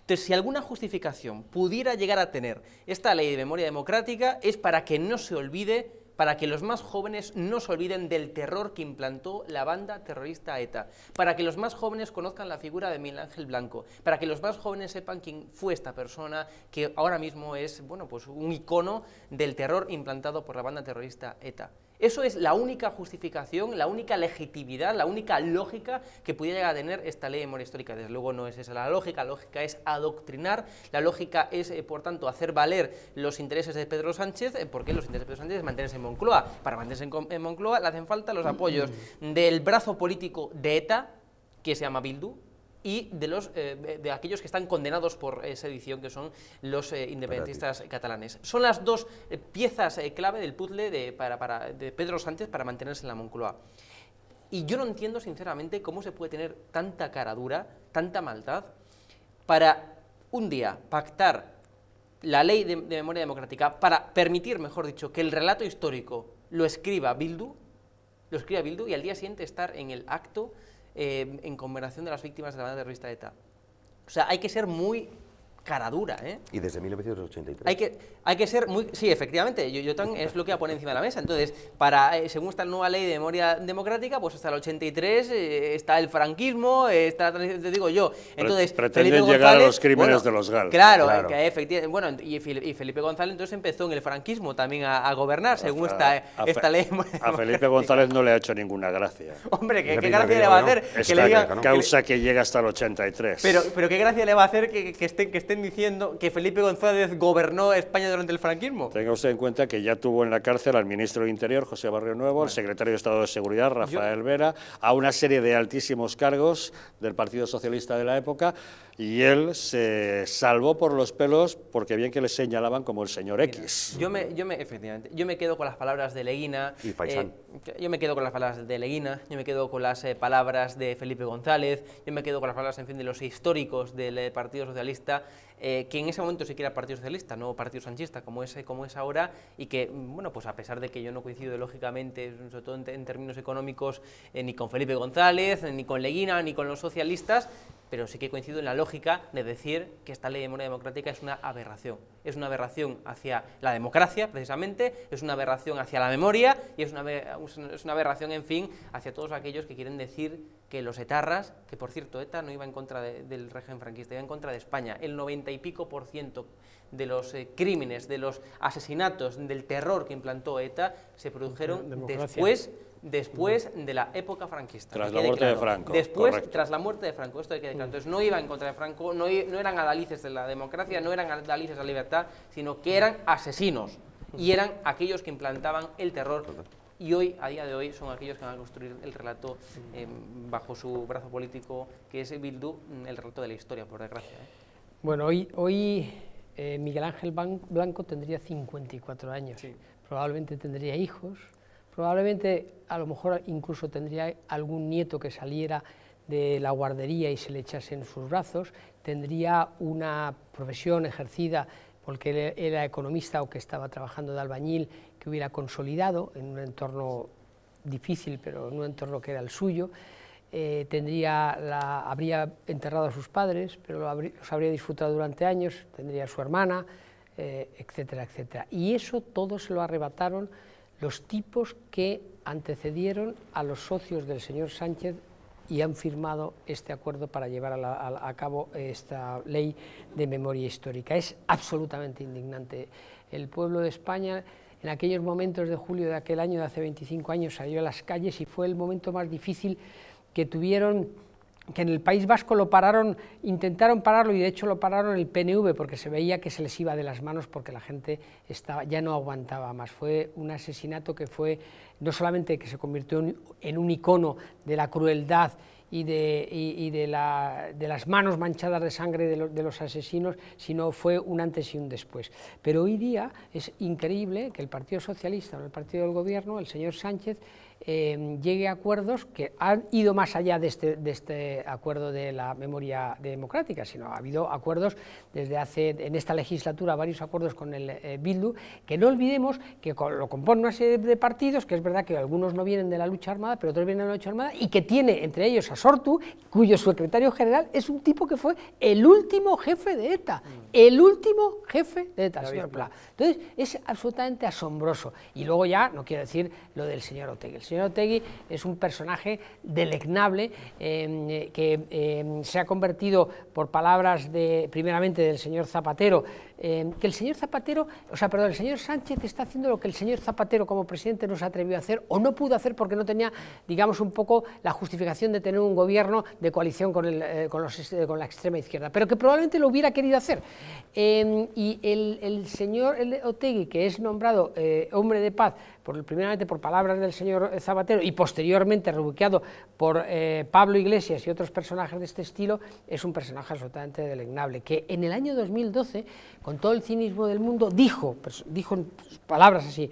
S4: Entonces, si alguna justificación pudiera llegar a tener esta ley de memoria democrática, es para que no se olvide para que los más jóvenes no se olviden del terror que implantó la banda terrorista ETA, para que los más jóvenes conozcan la figura de Miguel Ángel Blanco, para que los más jóvenes sepan quién fue esta persona que ahora mismo es bueno, pues un icono del terror implantado por la banda terrorista ETA. Eso es la única justificación, la única legitimidad, la única lógica que pudiera llegar a tener esta ley de memoria histórica. Desde luego no es esa la lógica, la lógica es adoctrinar, la lógica es, eh, por tanto, hacer valer los intereses de Pedro Sánchez, eh, porque los intereses de Pedro Sánchez es mantenerse en Moncloa. Para mantenerse en, Moncloa le hacen falta los apoyos del brazo político de ETA, que se llama Bildu, y de, los, eh, de aquellos que están condenados por esa edición, que son los eh, independentistas catalanes. Son las dos eh, piezas clave del puzzle de, para, de Pedro Sánchez para mantenerse en la Moncloa. Y yo no entiendo, sinceramente, cómo se puede tener tanta cara dura, tanta maldad, para un día pactar la ley de, de, memoria democrática, para permitir, mejor dicho, que el relato histórico lo escriba Bildu, lo escriba Bildu, y al día siguiente estar en el acto eh, en conmemoración de las víctimas de la banda terrorista ETA. O sea, hay que ser muy cara dura, ¿eh?
S5: Y desde 1983.
S4: Hay que, hay que ser muy... Sí, efectivamente, yo, yo es lo que pone encima de la mesa. Entonces, para, eh, según esta nueva ley de memoria democrática, pues hasta el 83 eh, está el franquismo, está te digo yo. Entonces,
S1: Pretenden llegar a los crímenes de los GAL.
S4: Claro, efectivamente, bueno, y, Felipe González entonces empezó en el franquismo también a, gobernar, según esta, esta ley.
S1: A Felipe González no le ha hecho ninguna gracia.
S4: Hombre, ¿qué, gracia le va a hacer?
S1: que le diga, causa que, llega hasta el 83.
S4: Pero, pero ¿qué gracia le va a hacer que, que estén, que estén diciendo que Felipe González gobernó España durante el franquismo.
S1: Tenga usted en cuenta que ya tuvo en la cárcel al ministro de Interior, José Barrio Nuevo, al secretario de Estado de Seguridad, Rafael Vera, a una serie de altísimos cargos del Partido Socialista de la época, y él se salvó por los pelos porque bien que le señalaban como el señor X.
S4: yo me, yo me, efectivamente, yo me quedo con las palabras de Leguina.
S5: Y eh,
S4: yo me quedo con las palabras de Leguina, yo me quedo con las eh, palabras de Felipe González, yo me quedo con las palabras, en fin, de los históricos del eh, Partido Socialista, que en ese momento sí que era Partido Socialista, no Partido Sanchista, como es, como es ahora, y que, bueno, pues a pesar de que yo no coincido lógicamente, sobre todo en, términos económicos, ni con Felipe González, ni con Leguina, ni con los socialistas, pero sí que coincido en la lógica de decir que esta ley de memoria democrática es una aberración. Es una aberración hacia la democracia, precisamente, es una aberración hacia la memoria y es una, es una aberración, en fin, hacia todos aquellos que quieren decir que los etarras, que por cierto ETA no iba en contra del régimen franquista, iba en contra de España, el 90 y pico por ciento de los eh, crímenes, de los asesinatos, del terror que implantó ETA se produjeron después después de la época franquista.
S1: Tras la muerte de Franco.
S4: Después, tras la muerte de Franco, esto hay que decir. Entonces no iba en contra de Franco, no, no eran adalices de la democracia, no eran adalices de la libertad, sino que eran asesinos y eran aquellos que implantaban el terror y hoy, a día de hoy, son aquellos que van a construir el relato em, bajo su brazo político, que es Bildu, mm, el relato de la historia, por desgracia. ¿eh?
S6: Bueno, hoy, hoy eh, Miguel Ángel Blanco tendría 54 años, probablemente tendría hijos, Probablemente, a lo mejor incluso tendría algún nieto que saliera de la guardería y se le echase en sus brazos, tendría una profesión ejercida porque él era economista o que estaba trabajando de albañil que hubiera consolidado en un entorno difícil, pero en un entorno que era el suyo, eh, tendría habría enterrado a sus padres, pero los habría disfrutado durante años, tendría a su hermana, eh, etcétera, etcétera. Y eso todo se lo arrebataron los tipos que antecedieron a los socios del señor Sánchez y han firmado este acuerdo para llevar a, cabo esta ley de memoria histórica. Es absolutamente indignante. El pueblo de España en aquellos momentos de julio de aquel año, de hace 25 años, salió a las calles y fue el momento más difícil que tuvieron que en el País Vasco lo pararon, intentaron pararlo y de hecho lo pararon el PNV porque se veía que se les iba de las manos porque la gente estaba, ya no aguantaba más. Fue un asesinato que fue no solamente que se convirtió en un icono de la crueldad y de, de, las manos manchadas de sangre de, de, los asesinos, sino fue un antes y un después. Pero hoy día es increíble que el Partido Socialista o el Partido del Gobierno, el señor Sánchez, eh, llegue a acuerdos que han ido más allá de este, de este, acuerdo de la memoria democrática, sino ha habido acuerdos desde hace, en esta legislatura, varios acuerdos con el eh, Bildu, que no olvidemos que lo compone una serie de partidos, que es verdad que algunos no vienen de la lucha armada, pero otros vienen de la lucha armada, y que tiene entre ellos a Sortu, cuyo secretario general es un tipo que fue el último jefe de ETA. El último jefe de señor Pla. Entonces, es absolutamente asombroso. Y luego ya, no quiero decir lo del señor Otegui. El señor Otegui es un personaje delegnable em, que em, se ha convertido, por palabras de, primeramente del señor Zapatero, em, que el señor Zapatero, o sea, perdón, el señor Sánchez está haciendo lo que el señor Zapatero como presidente no se atrevió a hacer o no pudo hacer porque no tenía, digamos, un poco la justificación de tener un gobierno de coalición con, el, eh, con, los, con la extrema izquierda, pero que probablemente lo hubiera querido hacer. y el, el señor Otegui, que es nombrado eh, hombre de paz, por, primeramente por palabras del señor Zapatero y posteriormente reubiquado por eh, Pablo Iglesias y otros personajes de este estilo, es un personaje absolutamente delegnable, que en el año 2012, con todo el cinismo del mundo, dijo, dijo palabras así,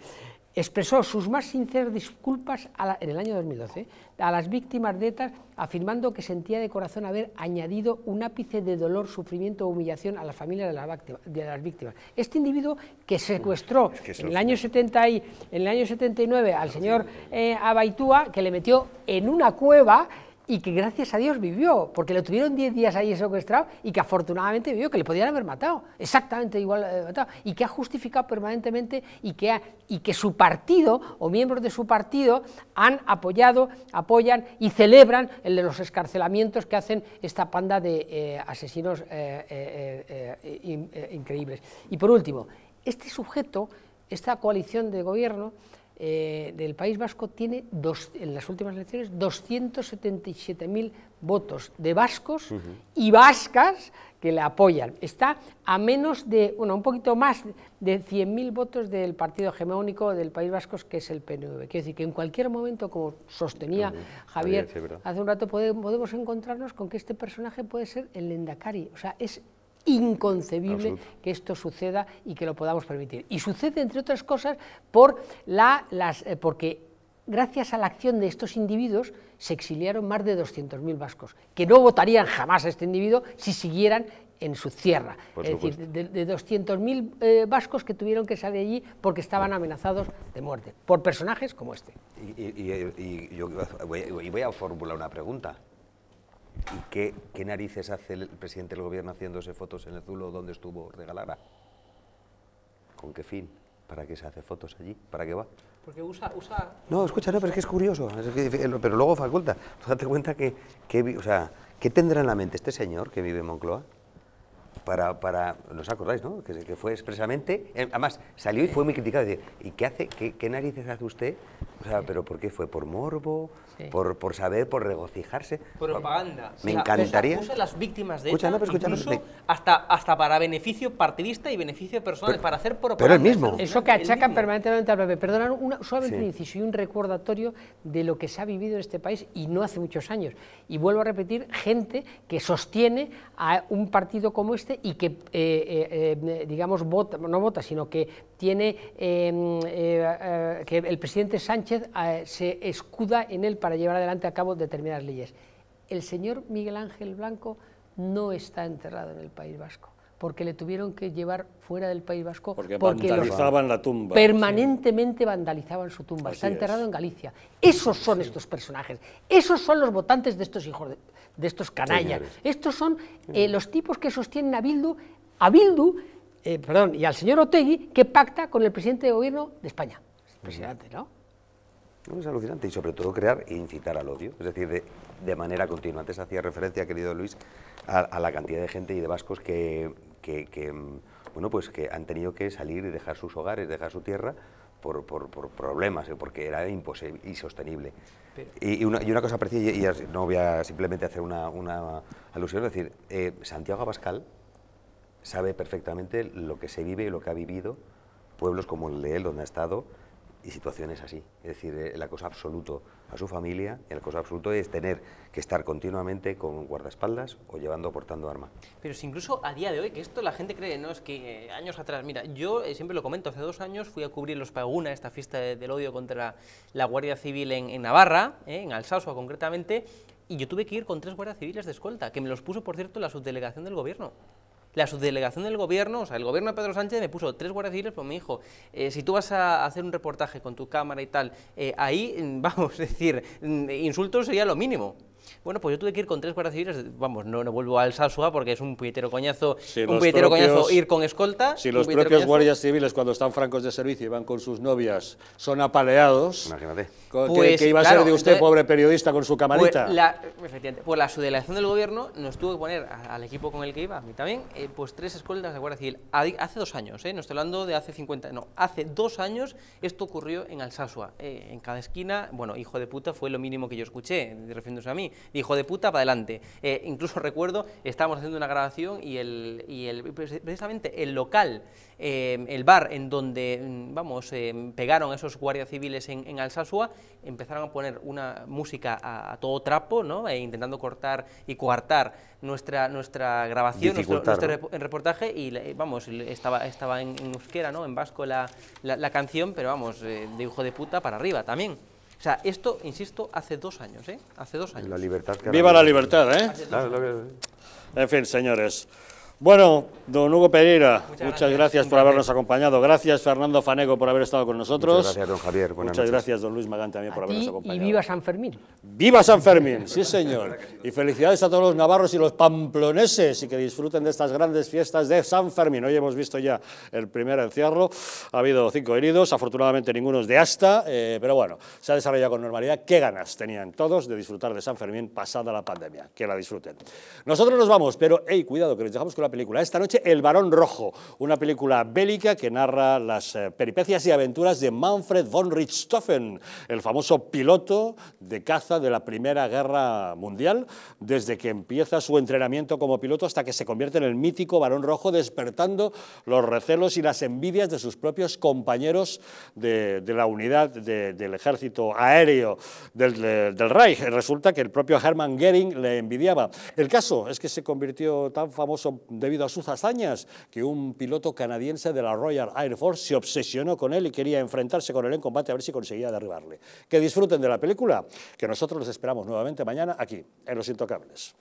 S6: expresó sus más sinceras disculpas en el año 2012 a las víctimas de ETA, afirmando que sentía de corazón haber añadido un ápice de dolor, sufrimiento o humillación a las familias de las, víctimas. Este individuo que secuestró en, el año 70 y, en el año 79 al señor eh, Abaitúa, que le metió en una cueva y que gracias a Dios vivió, porque le tuvieron 10 días ahí secuestrado y que afortunadamente vivió, que le podían haber matado, exactamente igual eh, matado, y que ha justificado permanentemente y que, y que su partido o miembros de su partido han apoyado, apoyan y celebran el de los escarcelamientos que hacen esta panda de eh, asesinos eh, increíbles. Y por último, este sujeto, esta coalición de gobierno, eh, del País Vasco tiene en las últimas elecciones 277.000 votos de vascos y vascas que le apoyan. Está a menos de, bueno, un poquito más de 100.000 votos del partido hegemónico del País Vasco, que es el PNV. Quiero decir que en cualquier momento, como sostenía Javier hace un rato, podemos encontrarnos con que este personaje puede ser el Lendakari. O sea, es inconcebible que esto suceda y que lo podamos permitir. Y sucede, entre otras cosas, por la, las, eh, porque gracias a la acción de estos individuos se exiliaron más de 200.000 vascos, que no votarían jamás a este individuo si siguieran en su tierra. es decir, de, 200.000 eh, vascos que tuvieron que salir allí porque estaban amenazados de muerte, por personajes como este.
S5: Y, yo voy a formular una pregunta. ¿Y qué, narices hace el presidente del gobierno haciéndose fotos en el Zulo donde estuvo Regalara? ¿Con qué fin? ¿Para qué se hace fotos allí? ¿Para qué va?
S4: Porque usa... usa...
S5: No, escucha, no, pero es que es curioso. pero luego faculta. Date cuenta que, que, o sea, ¿qué tendrá en la mente este señor que vive en Moncloa? Para, para ¿no os acordáis, no? Que, que, fue expresamente, eh, además salió y fue muy criticado, decir, ¿y qué hace, qué, qué, narices hace usted? O sea, pero ¿por qué fue? ¿Por morbo? Por, por, saber, por regocijarse?
S4: Propaganda.
S5: Me encantaría...
S4: Las víctimas de ETA, no, pero incluso hasta, hasta para beneficio partidista y beneficio personal, para hacer propaganda.
S5: Pero el mismo.
S6: Eso que achacan permanentemente al PP. Perdona, solamente un inciso y un recordatorio de lo que se ha vivido en este país y no hace muchos años. Y vuelvo a repetir, gente que sostiene a un partido como este y que, eh, eh, eh, digamos, vota, no vota, sino que tiene que el presidente Sánchez se escuda en él para llevar adelante a cabo determinadas leyes. El señor Miguel Ángel Blanco no está enterrado en el País Vasco porque le tuvieron que llevar fuera del País Vasco
S1: porque, vandalizaban la tumba.
S6: Permanentemente vandalizaban su tumba. Está enterrado en Galicia. Esos son estos personajes. Esos son los votantes de estos hijos de, estos canallas. Estos son eh, los tipos que sostienen a Bildu, a Bildu, eh, perdón, y al señor Otegui que pacta con el presidente de gobierno de España. Presidente, ¿no?
S5: es alucinante y sobre todo crear e incitar al odio, es decir, de, de manera continua. Antes hacía referencia, querido Luis, a, la cantidad de gente y de vascos que, que, bueno, pues que han tenido que salir y dejar sus hogares, dejar su tierra por, por, problemas, ¿eh? porque era imposible, insostenible. Y, una, y, una, cosa precisa, y, no voy a simplemente hacer una, una alusión, es decir, eh, Santiago Abascal sabe perfectamente lo que se vive y lo que ha vivido pueblos como el de él, donde ha estado, y situaciones así. Es decir, eh, la cosa absoluto a su familia, el cosa absoluto es tener que estar continuamente con guardaespaldas o llevando o portando arma.
S4: Pero si incluso a día de hoy, que esto la gente cree, no es que eh, años atrás, mira, yo eh, siempre lo comento, hace dos años fui a cubrir los Paguna, esta fiesta del odio contra la, Guardia Civil en, Navarra, en Alsasua concretamente, y yo tuve que ir con tres guardias civiles de escolta, que me los puso, por cierto, la subdelegación del gobierno la subdelegación del gobierno, o sea, el gobierno de Pedro Sánchez me puso tres guardias civiles, pues me dijo, eh, si tú vas a hacer un reportaje con tu cámara y tal, eh, ahí, vamos, es decir, mm, insultos sería lo mínimo. Bueno, pues yo tuve que ir con tres guardias civiles, vamos, no, no vuelvo al Sasua porque es un puñetero coñazo, un puñetero coñazo ir con escolta.
S1: Si los propios guardias civiles cuando están francos de servicio y van con sus novias son apaleados,
S5: imagínate.
S1: Pues, ¿Qué, iba a ser de usted, pobre periodista, con su camarita?
S4: Pues la, efectivamente, pues la subdelegación del gobierno nos tuvo que poner al equipo con el que iba, a mí también, eh, pues tres escoltas de Guardia Civil. Hace dos años, eh, no estoy hablando de hace 50, no, hace dos años esto ocurrió en Alsasua. Eh, en cada esquina, bueno, hijo de puta fue lo mínimo que yo escuché, refiriéndose a mí. Hijo de puta, para adelante. Eh, incluso recuerdo, estábamos haciendo una grabación y, el, y el, precisamente el local, eh, el bar en donde, mm, vamos, pegaron esos guardias civiles en, en, Alsasua, empezaron a poner una música a, todo trapo, ¿no? intentando cortar y coartar nuestra, nuestra grabación, nuestro, reportaje, y vamos, estaba, estaba en, euskera, ¿no? En vasco la, la, canción, pero vamos, de hijo de puta para arriba también. O sea, esto, insisto, hace dos años, ¿eh? Hace dos años.
S5: La libertad.
S1: Viva la libertad, ¿eh? En fin, señores. Bueno, don Hugo Pereira, muchas, gracias, por habernos acompañado. Gracias, Fernando Fanego, por haber estado con nosotros.
S5: Muchas gracias, don Javier.
S1: Buenas muchas gracias, don Luis Magán, también por habernos acompañado.
S6: Y viva San Fermín.
S1: ¡Viva San Fermín! Sí, señor. Y felicidades a todos los navarros y los pamploneses y que disfruten de estas grandes fiestas de San Fermín. Hoy hemos visto ya el primer encierro. Ha habido cinco heridos, afortunadamente ninguno es de asta, eh, pero bueno, se ha desarrollado con normalidad. ¿Qué ganas tenían todos de disfrutar de San Fermín pasada la pandemia? Que la disfruten. Nosotros nos vamos, pero, hey, cuidado, que nos dejamos con la película. Esta noche, El Barón Rojo, una película bélica que narra las eh, peripecias y aventuras de Manfred von Richthofen, el famoso piloto de caza de la Primera Guerra Mundial, desde que empieza su entrenamiento como piloto hasta que se convierte en el mítico Barón Rojo, despertando los recelos y las envidias de sus propios compañeros de, la unidad del ejército aéreo del, del Reich. Resulta que el propio Hermann Goering le envidiaba. El caso es que se convirtió tan famoso debido a su hazañas que un piloto canadiense de la Royal Air Force se obsesionó con él y quería enfrentarse con él en combate a ver si conseguía derribarle. Que disfruten de la película, que nosotros los esperamos nuevamente mañana aquí, en Los Intocables.